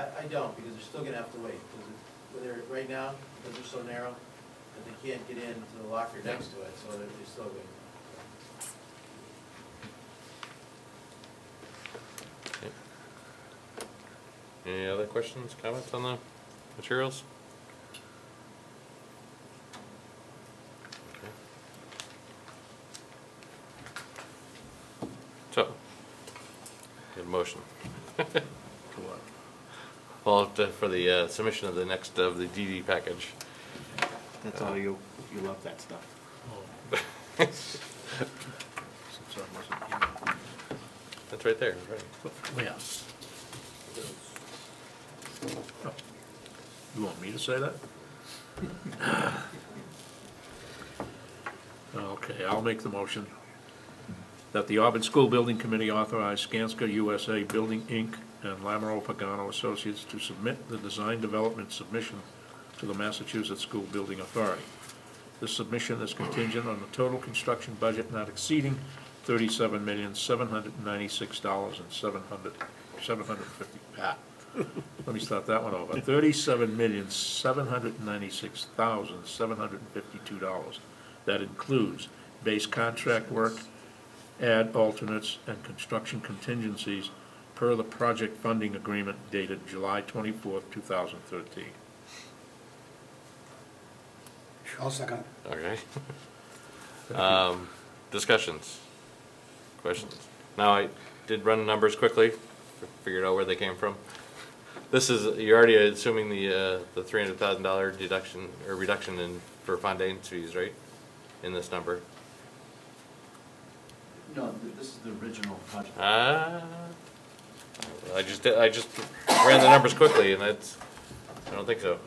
I, I don't, because they're still gonna have to wait, because when they're, right now, because they're so narrow, that they can't get into the locker next to it, so they're they're still going. Any other questions, comments on the materials? Okay. So, get motion. Come on. Well, to- for the uh, submission of the next of the DD package. That's all you, you love that stuff. Since I wasn't here. That's right there, right. Oh, Yes. Oh, You want me to say that? Okay, I'll make the motion that the Auburn School Building Committee authorize Skanska USA Building, Inc. and Lamoureux Pagano Associates to submit the design development submission to the Massachusetts School Building Authority. This submission is contingent on the total construction budget not exceeding thirty-seven million, seven hundred and ninety-six dollars and seven hundred, seven hundred and fifty, ah, let me start that one over. Thirty-seven million, seven hundred and ninety-six thousand, seven hundred and fifty-two dollars. That includes base contract work, add alternates, and construction contingencies per the project funding agreement dated July twenty-fourth, two thousand thirteen. I'll second. Okay. Um, discussions, questions. Now, I did run the numbers quickly, figured out where they came from. This is, you're already assuming the, uh, the three hundred thousand dollar deduction, or reduction in, for Fontaine fees, right? In this number. No, this is the original project. Ah, I just, did- I just ran the numbers quickly, and that's, I don't think so.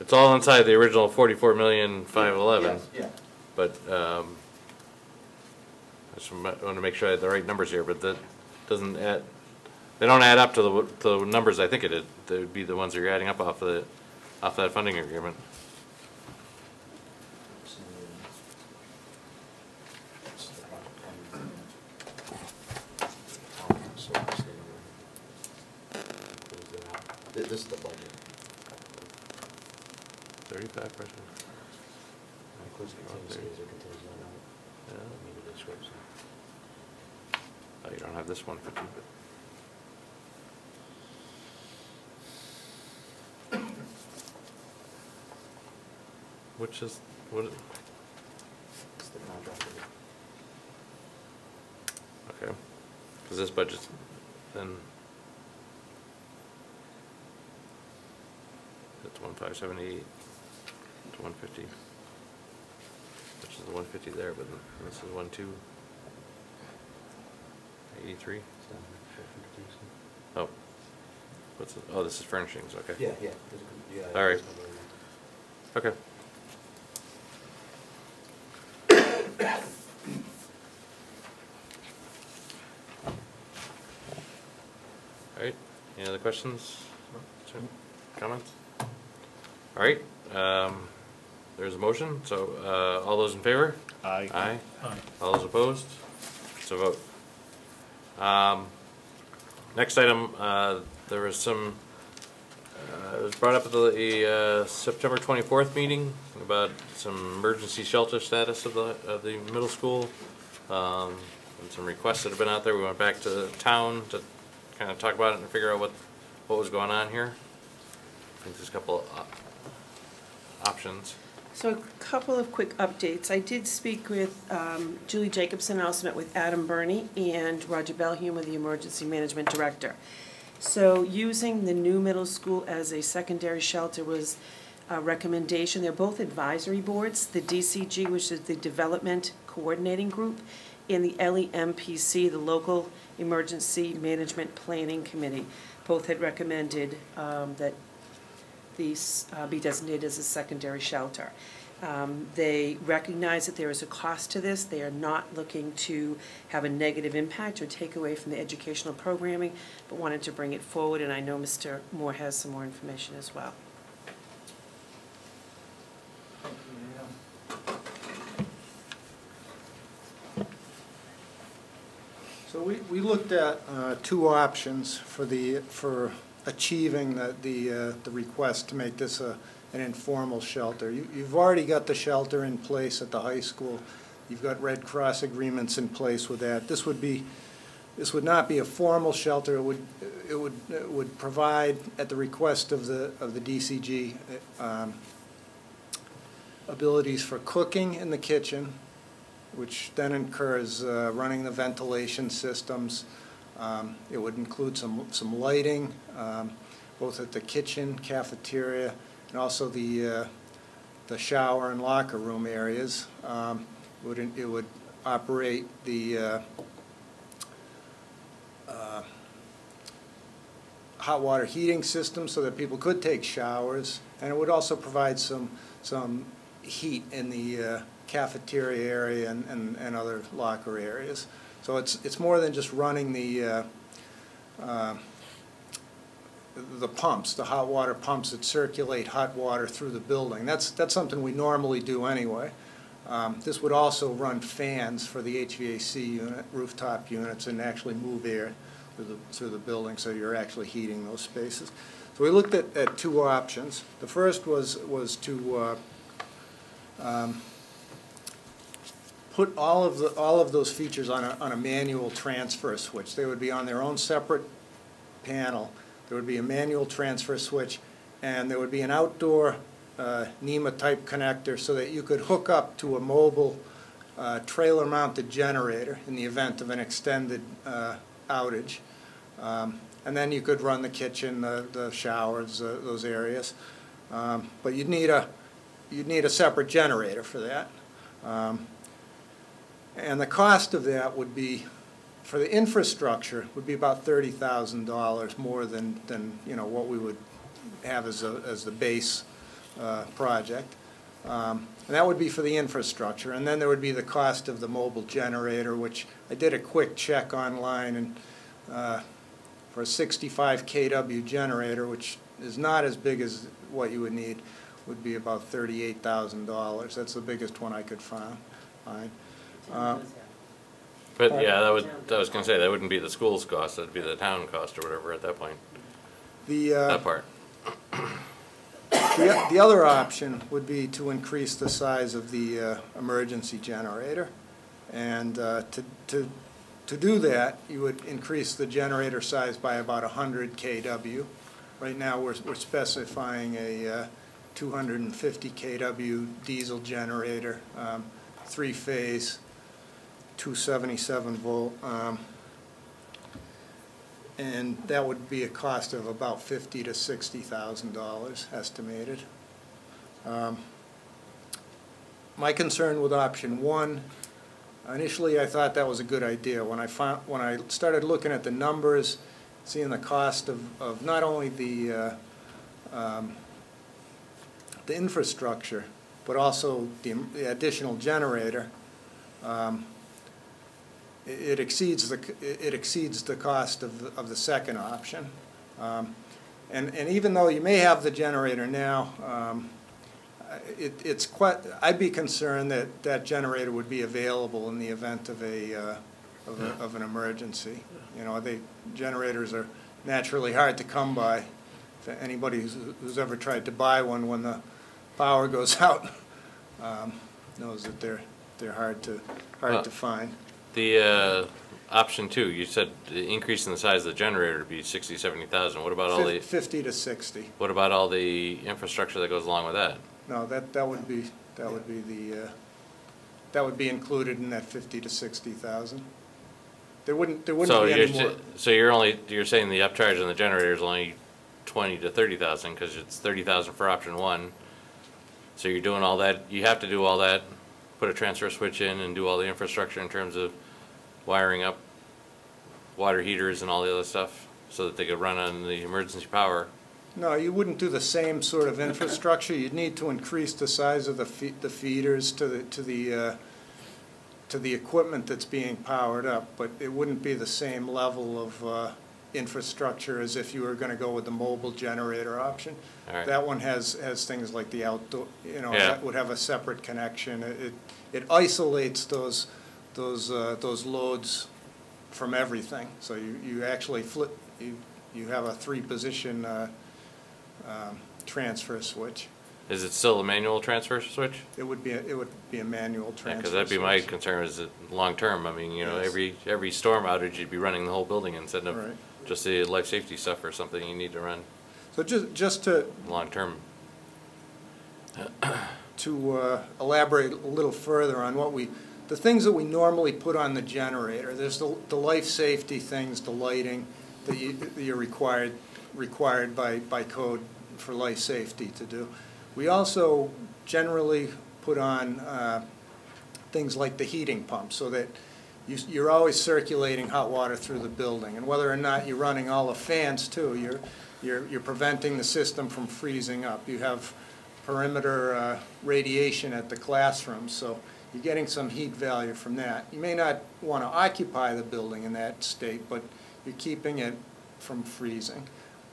It's all inside the original forty-four million, five eleven. Yes, Yeah, But, um, just want to make sure I had the right numbers here, but that doesn't add, they don't add up to the, to the numbers I think it did. They would be the ones that you're adding up off the, off that funding agreement. This is the budget. Thirty-five percent. Oh, you don't have this one for two, but. Which is, what, okay, cause this budget's, then. That's one five seventy-eight to one fifty. Which is the one fifty there, but this is one two. Eighty-three? Oh. What's, it- oh, this is furnishings, okay. Yeah, yeah. yeah, All right. it's not very much. Okay. All right, any other questions? Comments? All right, um, there's a motion, so, uh, all those in favor? Aye. Aye. Aye. All those opposed? So vote. Um, Next item, uh, there was some, uh, it was brought up at the uh, September 24th meeting about some emergency shelter status of the, of the middle school. Um, And some requests that have been out there. We went back to town to kind of talk about it and figure out what, what was going on here. I think there's a couple of op- options. So a couple of quick updates. I did speak with um, Julie Jacobson, I also met with Adam Burney and Roger Belhume, the Emergency Management Director. So using the new middle school as a secondary shelter was a recommendation. They're both advisory boards, the DCG, which is the Development Coordinating Group, and the LEMPC, the Local Emergency Management Planning Committee. Both had recommended um, that these uh, be designated as a secondary shelter. Um, They recognize that there is a cost to this. They are not looking to have a negative impact or take away from the educational programming, but wanted to bring it forward, and I know Mr. Moore has some more information as well. So we, we looked at uh, two options for the, for achieving the, the, uh, the request to make this a, an informal shelter. You, you've already got the shelter in place at the high school. You've got Red Cross agreements in place with that. This would be, this would not be a formal shelter. It would, it would, it would provide, at the request of the, of the DCG, um, abilities for cooking in the kitchen, which then incurs uh, running the ventilation systems. Um, It would include some, some lighting, um, both at the kitchen, cafeteria, and also the, uh, the shower and locker room areas. Um, It would, it would operate the uh, uh, hot water heating system so that people could take showers, and it would also provide some, some heat in the uh, cafeteria area and, and, and other locker areas. So it's, it's more than just running the, uh, uh, the pumps, the hot water pumps that circulate hot water through the building. That's, that's something we normally do anyway. Um, This would also run fans for the HVAC unit, rooftop units, and actually move air through the, through the building, so you're actually heating those spaces. So we looked at, at two options. The first was, was to uh, um, put all of the, all of those features on a, on a manual transfer switch. They would be on their own separate panel. There would be a manual transfer switch, and there would be an outdoor uh, NEMA-type connector so that you could hook up to a mobile uh, trailer-mounted generator in the event of an extended uh, outage. Um, And then you could run the kitchen, the the showers, those areas. Um, But you'd need a, you'd need a separate generator for that. Um, And the cost of that would be, for the infrastructure, would be about thirty thousand dollars more than, than, you know, what we would have as a, as the base uh, project. Um, And that would be for the infrastructure. And then there would be the cost of the mobile generator, which I did a quick check online, and uh, for a 65 KW generator, which is not as big as what you would need, would be about $38,000. That's the biggest one I could find. Uh, But yeah, that would, I was gonna say, that wouldn't be the school's cost, that'd be the town cost or whatever at that point, The, uh, that part. The, the other option would be to increase the size of the uh, emergency generator. And uh, to, to, to do that, you would increase the generator size by about 100 KW. Right now, we're, we're specifying a uh, 250 KW diesel generator, um, three-phase, 277 volt. um, and that would be a cost of about fifty to sixty thousand dollars estimated. Um, My concern with option one, initially I thought that was a good idea. When I found, when I started looking at the numbers, seeing the cost of, of not only the, uh, um, the infrastructure, but also the the additional generator, um, it exceeds the, it exceeds the cost of, the- of the second option. Um, And, and even though you may have the generator now, um, it, it's quite, I'd be concerned that that generator would be available in the event of a, uh, of a, of an emergency. You know, they, generators are naturally hard to come by. If Anybody who's, who's ever tried to buy one when the power goes out, um, knows that they're, they're hard to, hard to find. The, uh, option two, you said the increase in the size of the generator would be sixty, seventy thousand, what about all the, Fifty to sixty. what about all the infrastructure that goes along with that? No, that, that would be, that would be the, uh, that would be included in that fifty to sixty thousand. There wouldn't, there So wouldn't be you're, any more. so you're only, you're saying the upcharge on the generator is only twenty to thirty thousand, cause it's thirty thousand for option one. So you're doing all that, you have to do all that, put a transfer switch in and do all the infrastructure in terms of wiring up water heaters and all the other stuff, so that they could run on the emergency power. No, you wouldn't do the same sort of infrastructure. You'd need to increase the size of the the feeders to the, to the, uh, to the equipment that's being powered up, but it wouldn't be the same level of, uh, infrastructure as if you were gonna go with the mobile generator option. All right. That one has, has things like the outdoor, you know, Yeah. that would have a separate connection. It, it isolates those, those, uh, those loads from everything. So you, you actually flip, you you have a three-position uh, um, transfer switch. Is it still a manual transfer switch? It would be, a- it would be a manual transfer Because that'd be my switch. concern is that long-term, I mean, you know, Yes. every, every storm outage, you'd be running the whole building instead of Right. just the life safety stuff or something you need to run So just, just to, long-term. to uh, elaborate a little further on what we, the things that we normally put on the generator, there's the, the life safety things, the lighting that you, that you're required, required by, by code for life safety to do. We also generally put on uh, things like the heating pump, so that you, you're always circulating hot water through the building. And whether or not you're running all the fans too, you're, you're, you're preventing the system from freezing up. You have perimeter uh, radiation at the classrooms, so you're getting some heat value from that. You may not want to occupy the building in that state, but you're keeping it from freezing.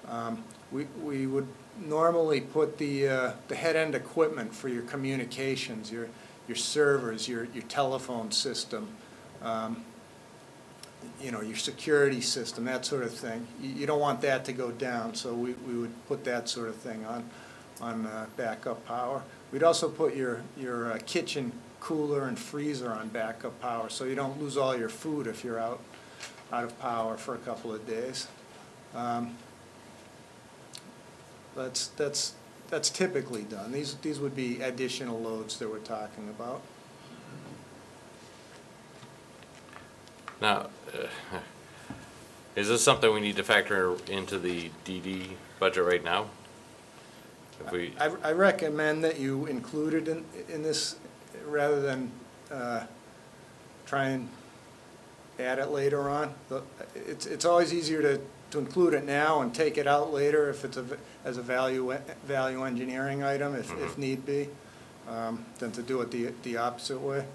Um, We, we would normally put the, uh, the head-end equipment for your communications, your, your servers, your, your telephone system, um, you know, your security system, that sort of thing. You, you don't want that to go down, so we, we would put that sort of thing on, on uh, backup power. We'd also put your, your uh, kitchen cooler and freezer on backup power, so you don't lose all your food if you're out, out of power for a couple of days. Um, That's, that's, that's typically done. These, these would be additional loads that we're talking about. Now, uh, is this something we need to factor into the DD budget right now? If we, I, I recommend that you include it in, in this, rather than, uh, try and add it later on. The- It's, it's always easier to, to include it now and take it out later if it's a, v- as a value, value engineering item, if, if need be, um, than to do it the, the opposite way.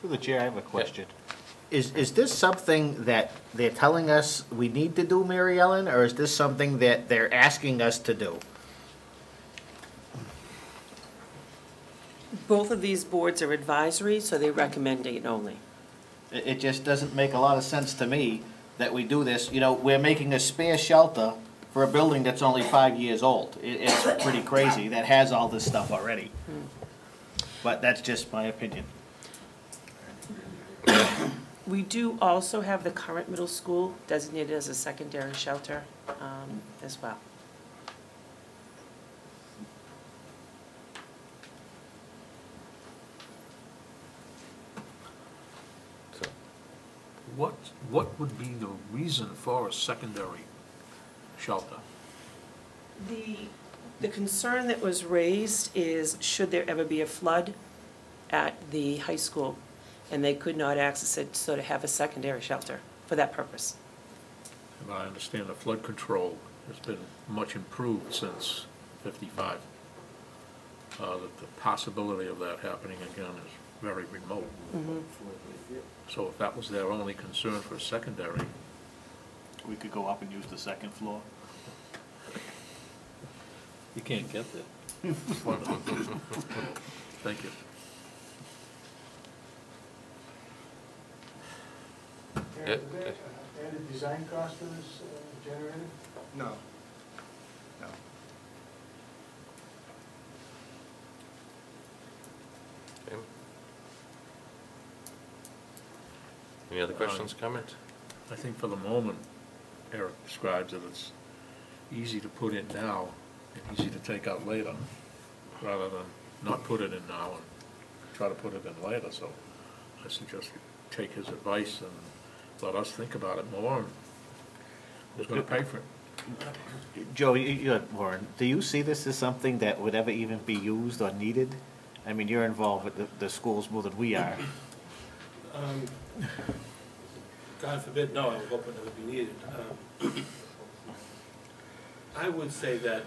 Through the chair, I have a question. Is, is this something that they're telling us we need to do, Mary Ellen, or is this something that they're asking us to do? Both of these boards are advisory, so they recommend it only. It, it just doesn't make a lot of sense to me that we do this. You know, we're making a spare shelter for a building that's only five years old. It, it's pretty crazy, that has all this stuff already. Hmm. But that's just my opinion. We do also have the current middle school designated as a secondary shelter um, as well. so, What, what would be the reason for a secondary shelter? The, the concern that was raised is, should there ever be a flood at the high school, and they could not access it, so to have a secondary shelter for that purpose. And I understand the flood control has been much improved since fifty-five. Uh, that the possibility of that happening again is very remote. So if that was their only concern for a secondary, We could go up and use the second floor. you can't get there. Thank you. Yeah. And the design cost for this uh, generator? No. No. okay. Any other questions, comments? I think for the moment, Eric describes it, it's easy to put in now and easy to take out later, rather than not put it in now and try to put it in later, so I suggest you take his advice and let us think about it more, and who's gonna pay for it? Joe, you, you, Warren, do you see this as something that would ever even be used or needed? I mean, you're involved with the, the schools more than we are. Um, God forbid, no, I was hoping it would be needed. Um, I would say that,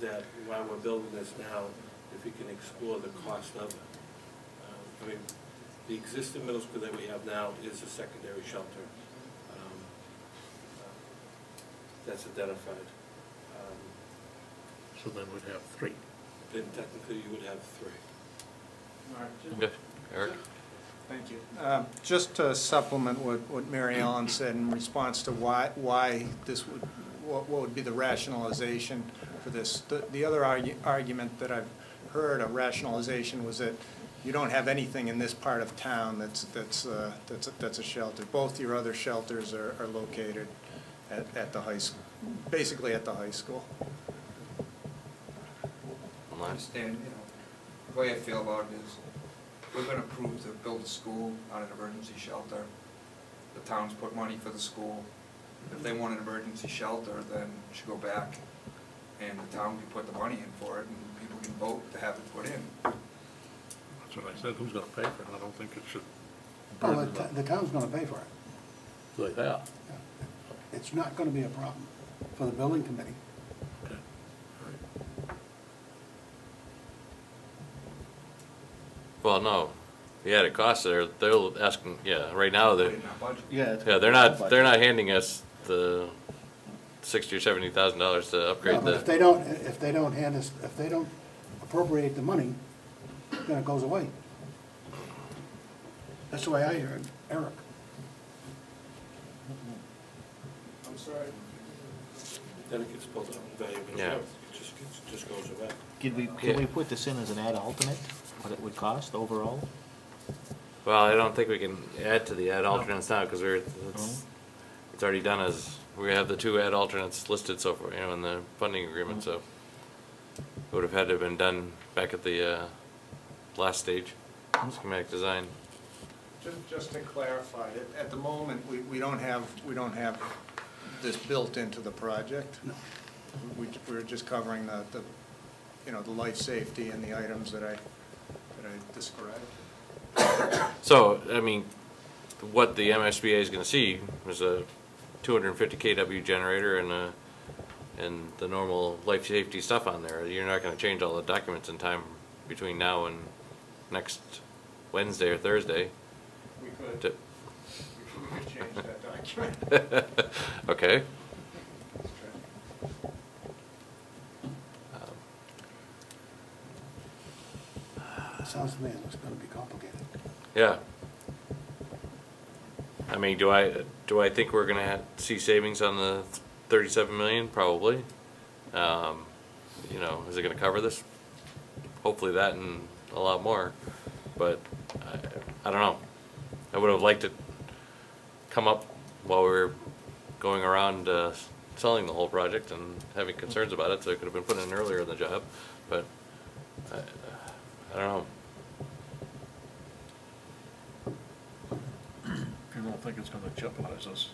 that while we're building this now, if we can explore the cost of it. Um, I mean, the existing middle school that we have now is a secondary shelter. um, That's identified. Um, So then we'd have three. Then technically you would have three. Alright, Okay, Eric? Thank you. Um, Just to supplement what, what Mary Ellen said in response to why, why this would, what, what would be the rationalization for this. The, the other argu- argument that I've heard, a rationalization, was that you don't have anything in this part of town that's, that's, uh, that's, a- that's a shelter. Both your other shelters are, are located at, at the high, school, basically at the high school. I understand, you know, the way I feel about it is, we're gonna approve to build a school, not an emergency shelter. The town's put money for the school. If they want an emergency shelter, then it should go back, and the town can put the money in for it, and people can vote to have it put in. That's what I said, who's gonna pay for it? I don't think it should. Oh, burden the, the- t- the town's gonna pay for it. Like that. It's not gonna be a problem for the building committee. Okay. Well, no, the added costs, they're, they're asking, yeah, right now, they're, it in our budget. Yeah. it's yeah, they're not, they're not handing us the sixty or seventy thousand dollars to No, upgrade But if the, they don't, if they don't hand us, if they don't appropriate the money, then it goes away. That's the way I heard Eric. I'm sorry. Then it gets pulled out, value of Yeah. insurance, it just, gets- just goes away. Can we, Yeah. can we put this in as an ad alternate, what it would cost overall? well, I don't think we can add to the ad alternates now, cause we're, it's, it's already done as, we have the two ad alternates listed so far, you know, in the funding agreement, so. It would have had to have been done back at the, uh, last stage, schematic design. Just, just to clarify, at, at the moment, we, we don't have, we don't have this built into the project. No. We, we're just covering the, the, you know, the life safety and the items that I, that I described. So, I mean, what the MSBA is gonna see is a two hundred and fifty KW generator and a, and the normal life safety stuff on there. You're not gonna change all the documents in time between now and next Wednesday or Thursday. We could, to- we could change that document. Okay, Sounds to me it's gonna be complicated. yeah. I mean, do I, do I think we're gonna have, see savings on the thirty-seven million? Probably. Um, you know, is it gonna cover this? Hopefully that and a lot more, but I, I don't know. I would have liked to come up while we were going around, uh, selling the whole project and having concerns about it, so it could have been put in earlier in the job, but I, I don't know. You don't think it's gonna jeopardize us?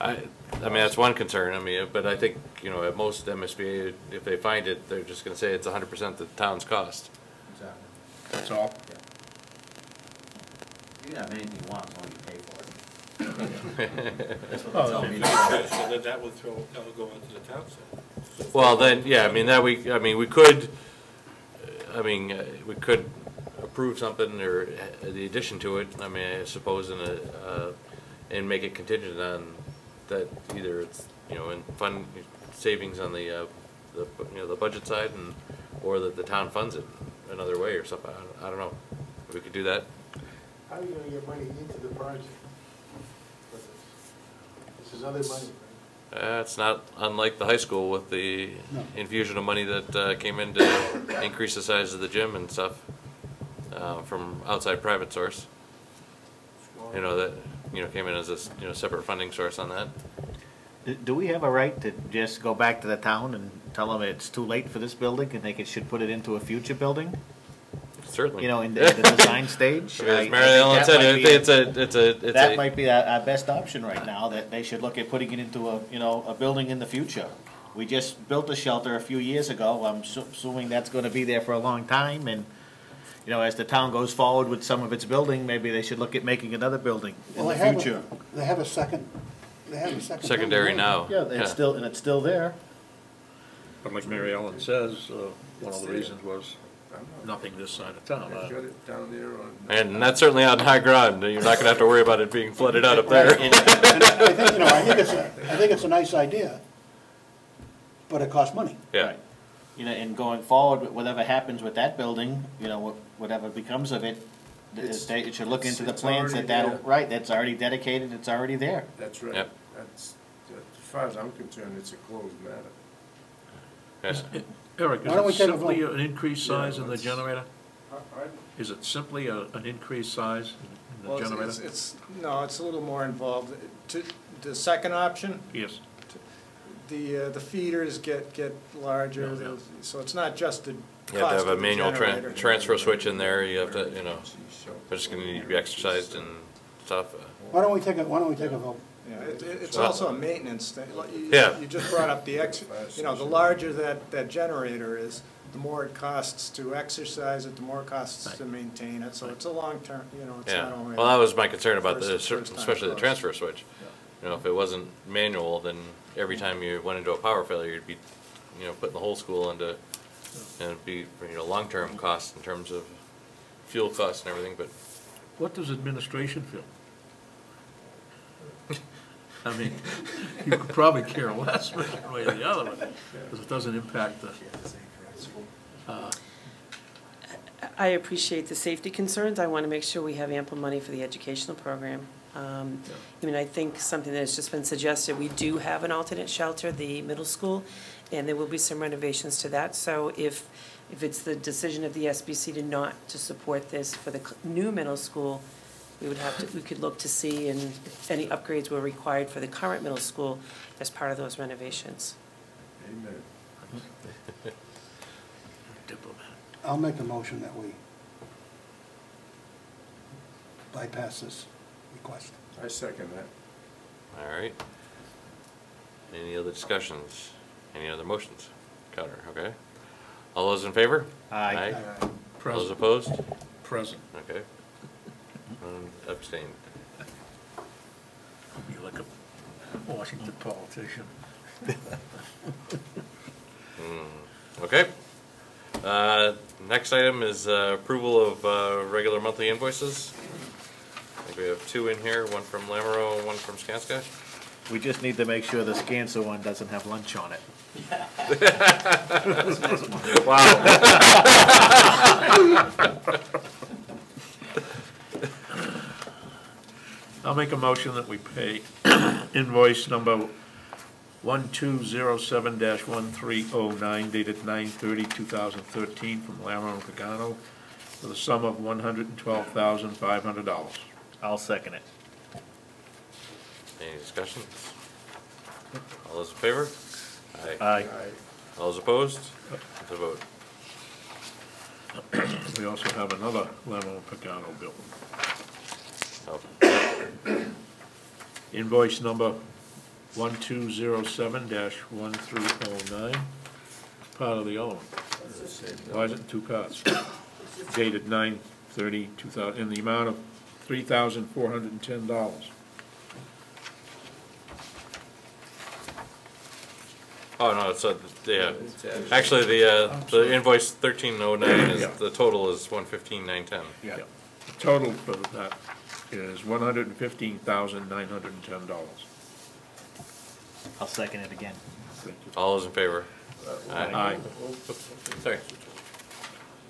I, I mean, that's one concern, I mean, but I think, you know, at most MSBA, if they find it, they're just gonna say it's hundred percent the town's cost. That's all? You can have anything you want, as long as you pay for it. Okay, So then that would throw, that would go onto the town side. Well, then, yeah, I mean, that we, I mean, we could, uh, I mean, uh, we could approve something or uh, the addition to it, I mean, I suppose in a, uh, and make it contingent on that either it's, you know, in fund savings on the, uh, the, you know, the budget side and, or that the town funds it another way or something, I don't, I don't know. We could do that. How are you gonna get money into the project? this? This is other money. Uh, it's not unlike the high school with the No. infusion of money that, uh, came in to increase the size of the gym and stuff, uh, from outside private source. You know, that, you know, came in as a, s- you know, separate funding source on that. Do- Do we have a right to just go back to the town and tell them it's too late for this building and they could, should put it into a future building? Certainly. You know, in the, in the design stage? I- I As think Mary Ellen that said, might I be think a- it's a, it's a, it's That a, might be our, our best option right now, that they should look at putting it into a, you know, a building in the future. We just built a shelter a few years ago, I'm su- assuming that's gonna be there for a long time, and, you know, as the town goes forward with some of its building, maybe they should look at making another building in Well, the they have a- future. They have a second, they have a second. secondary building. now. Yeah, it's still, and it's still there. But like Mary Ellen says, uh, one of the reasons was nothing this side of town. Got Uh, it down there on. And that's certainly on high ground, you're not gonna have to worry about it being flooded out up there. And I think, you know, I think it's, a- I think it's a nice idea, but it costs money. Yeah, You know, and going forward, whatever happens with that building, you know, wh- whatever becomes of it, It's- They should look into the it's plans already that that'll, there. right, that's already dedicated, it's already there. That's right. Yep. That's, as far as I'm concerned, it's a closed matter. Okay. Eric, Why don't we is it take a simply vote? an increased size in the let's- generator? Is it simply a, an increased size in Well, the it's- generator? it's, it's, no, it's a little more involved. To, the second option, Yes, the, uh, the feeders get, get larger, Yeah, yeah. so it's not just the You have to cost have of a the manual generator. tran- transfer switch in there, you have to, you know, Emergency shelter. they're just gonna need to be exercised and stuff. uh, Why don't we take a, why don't we take a vote? Yeah, it, it- it's Well- also a maintenance thing. Like, you- Yeah. You just brought up the ex, you know, the larger that, that generator is, the more it costs to exercise it, the more it costs to maintain it, so it's a long term, you know, it's not Yeah, only. well, that was my concern about the, First- first time especially the cost. transfer switch. You know, if it wasn't manual, then every time you went into a power failure, you'd be, you know, putting the whole school into, and it'd be, you know, long-term costs in terms of fuel costs and everything, but what does administration feel? I mean, you could probably care less one way or the other, one because it doesn't impact the, uh, I appreciate the safety concerns. I want to make sure we have ample money for the educational program. Um, I mean, I think something that has just been suggested, we do have an alternate shelter, the middle school, and there will be some renovations to that. So if, if it's the decision of the SBC to not to support this for the new middle school, we would have to, we could look to see and if any upgrades were required for the current middle school as part of those renovations. Amen. diplomat. I'll make a motion that we bypass this request. I second that. All right. Any other discussions? Any other motions? Counter, okay. All those in favor? Aye. All those Present, opposed? present, Okay. Um, Abstained. you're like a Washington politician. Okay. Uh, Next item is uh, approval of uh, regular monthly invoices. I think we have two in here, one from Lamoureux and one from Skanska. We just need to make sure the Skanska one doesn't have lunch on it. I'll make a motion that we pay invoice number one two zero seven one three oh nine dated 9/30/2013 from Lamoureux and Pagano for the sum of one hundred and twelve thousand five hundred dollars. I'll second it. Any discussions? All those in favor? Aye. Aye. All those opposed? It's a vote. We also have another Lamoureux and Pagano bill. Oh, Invoice number one two zero seven one three oh nine, part of the other one. Why is it in two parts? Dated nine thirty, two thousand, in the amount of three thousand four hundred and ten dollars. Oh, no, it's, a- yeah, actually, the, uh, the invoice thirteen oh nine is, Yeah. the total is one fifteen nine ten. Yeah. The Total for that is one hundred and fifteen thousand nine hundred and ten dollars. I'll second it again. All those in favor? Aye. Sorry.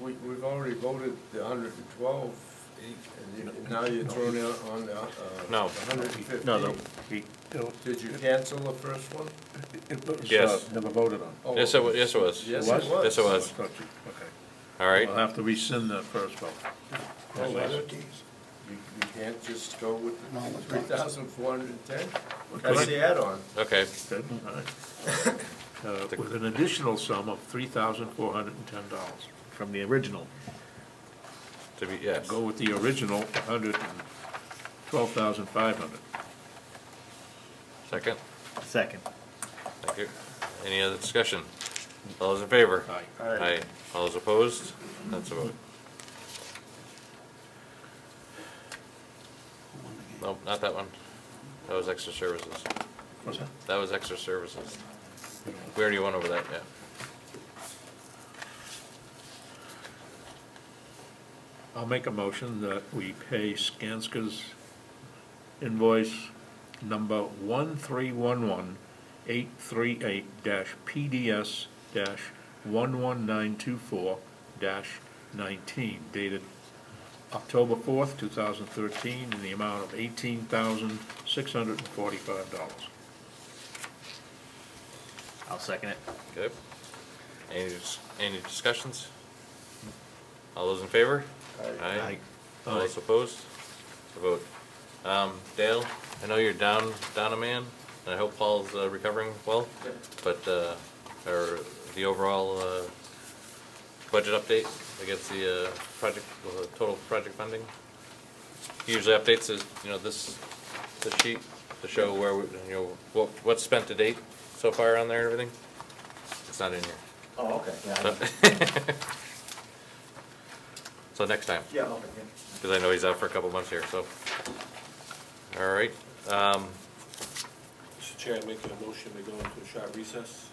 We, we've already voted the hundred and twelve, and you- now you're throwing out on the, uh, No. the hundred and fifteen. No, no, we, Did you cancel the first one? it was, uh, Yes. never voted on. Oh, Yes, it wa- yes, it was. Yes, it was. Yes, it was. Okay. All right. We'll have to rescind that first vote. Oh, was it? You, you can't just go with No, the it's three not. thousand four hundred and ten? That's the add-on. Okay, Good, all right. Uh, With an additional sum of three thousand four hundred and ten dollars. From the original. to be, yes. Go with the original, a hundred and twelve thousand five hundred. Second, Second. thank you. Any other discussion? All those in favor? Aye. Aye. All those opposed? That's a vote. Nope, not that one. That was extra services. What's that? That was extra services. We already went over that, yeah. I'll make a motion that we pay Skanska's invoice number one three one one eight three eight dash PDS dash one one nine two four dash nineteen dated October fourth, two thousand thirteen, in the amount of eighteen thousand, six hundred and forty-five dollars. I'll second it. Okay. Any, dis- any discussions? All those in favor? Aye. All those opposed? A vote. Um, Dale, I know you're down, down a man, and I hope Paul's uh, recovering well, but, uh, or the overall, uh, budget update against the, uh, project, uh, total project funding? He Usually updates is, you know, this, the sheet to show where, we- you know, what, what's spent to date so far on there and everything. It's not in here. Oh, okay, yeah. So- So next time, Yeah, okay, yeah. because I know he's out for a couple months here, so. All right, um, Mr. Chair, I make a motion, to go into a short recess.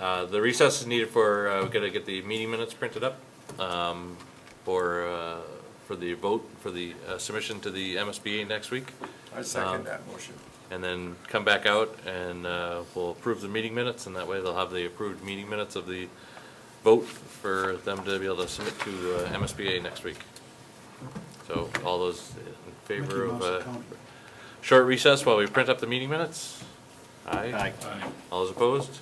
Uh, the recess is needed for, uh, we gotta get the meeting minutes printed up, um, for, uh, for the vote, for the uh, submission to the MSBA next week. I Um, second that motion. And then come back out and, uh, we'll approve the meeting minutes, and that way they'll have the approved meeting minutes of the vote for them to be able to submit to, uh, MSBA next week. So all those in favor Mickey of, Mouse uh, County. short recess while we print up the meeting minutes? Aye. Aye. All those opposed?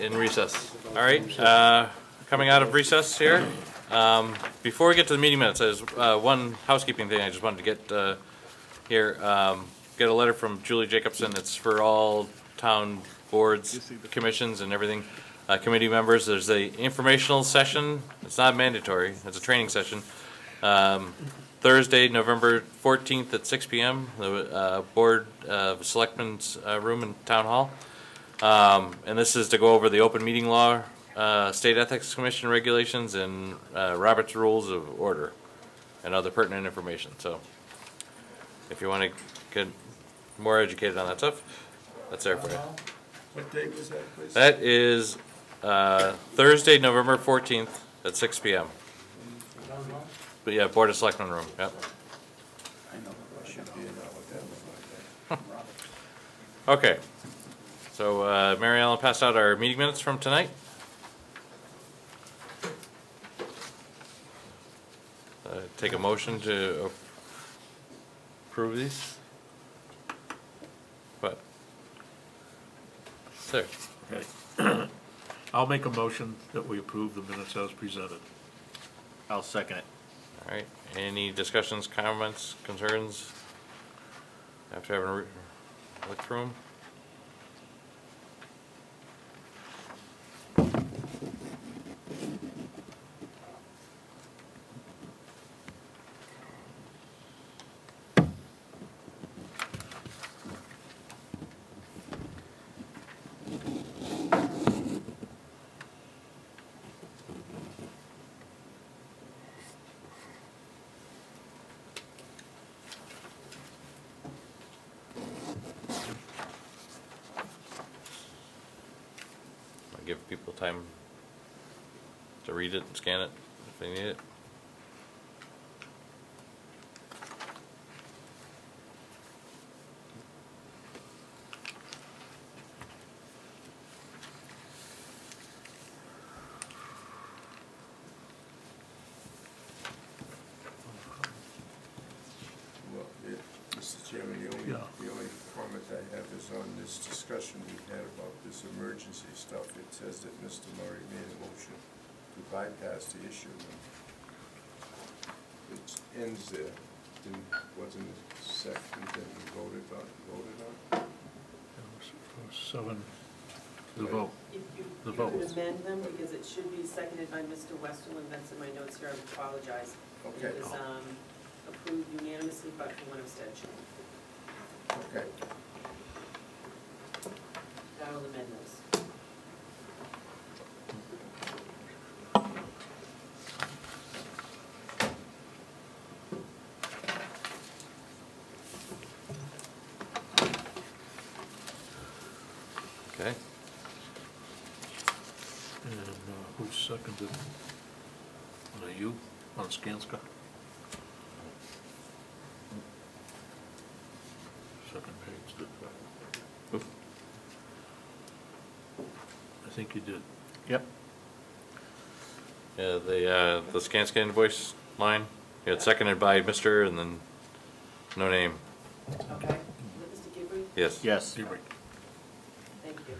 In recess. All right, uh, coming out of recess here. Um, Before we get to the meeting minutes, there's uh, one housekeeping thing I just wanted to get uh, here. Um, Get a letter from Julie Jacobson. It's for all town boards, commissions, and everything, uh, committee members. There's a informational session. It's not mandatory. It's a training session. Um, Thursday, November fourteenth at six P M, the, uh, Board of Selectmen's, uh, room in Town Hall. Um, and this is to go over the open meeting law, uh, State Ethics Commission regulations and, uh, Robert's Rules of Order and other pertinent information, so. If you wanna get more educated on that stuff, that's there for you. What date was that, please? That is, uh, Thursday, November fourteenth at six P M. But yeah, Board of Selectmen room, yep. I know, I should be in that with them. Okay, so, uh, Mary Ellen passed out our meeting minutes from tonight. Uh, take a motion to approve these? What? There, Okay. I'll make a motion that we approve the minutes as presented. I'll second it. All right, any discussions, comments, concerns? After having re- look through them? I Give people time to read it and scan it if they need it. Well, it- Mr. Chairman, the only, Yeah. the only comment I have is on this discussion we had about this emergency stuff. It says that Mr. Murray made a motion to bypass the issue. It ends there, Didn't- wasn't it second that we voted on, voted on? Seven, the vote. If you The you vote. could amend them, because it should be seconded by Mr. Westerland, that's in my notes here, I apologize. Okay. It was um, approved unanimously, but for one abstention. Okay. I will amend those. Okay, And uh, who seconded? Was it you on Skanska? Second page, did that. I think you did. Yep. Yeah, the, uh, the Skanska invoice line, yeah, it's seconded by Mr. and then no name. Okay. Mr. Gibbrey? Yes. Yes. Thank you.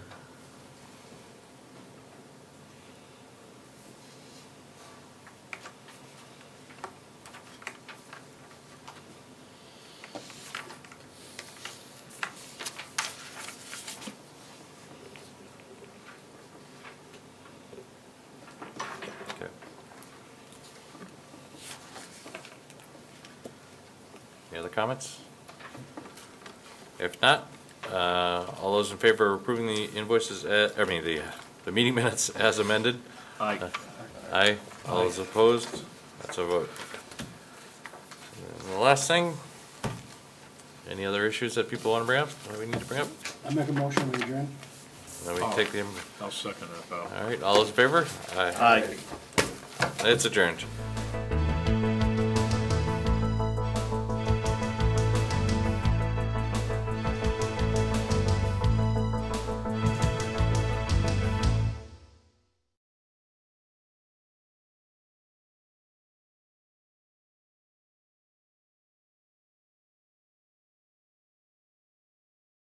Okay. Any other comments? If not, uh, all those in favor of approving the invoices, uh, I mean, the, the meeting minutes as amended? Aye. Aye. All those opposed? That's a vote. And the last thing, any other issues that people want to bring up, that we need to bring up? I make a motion, we adjourn. Then we Oh. take the, I'll second that, Val. all right, all those in favor? Aye. Aye. It's adjourned.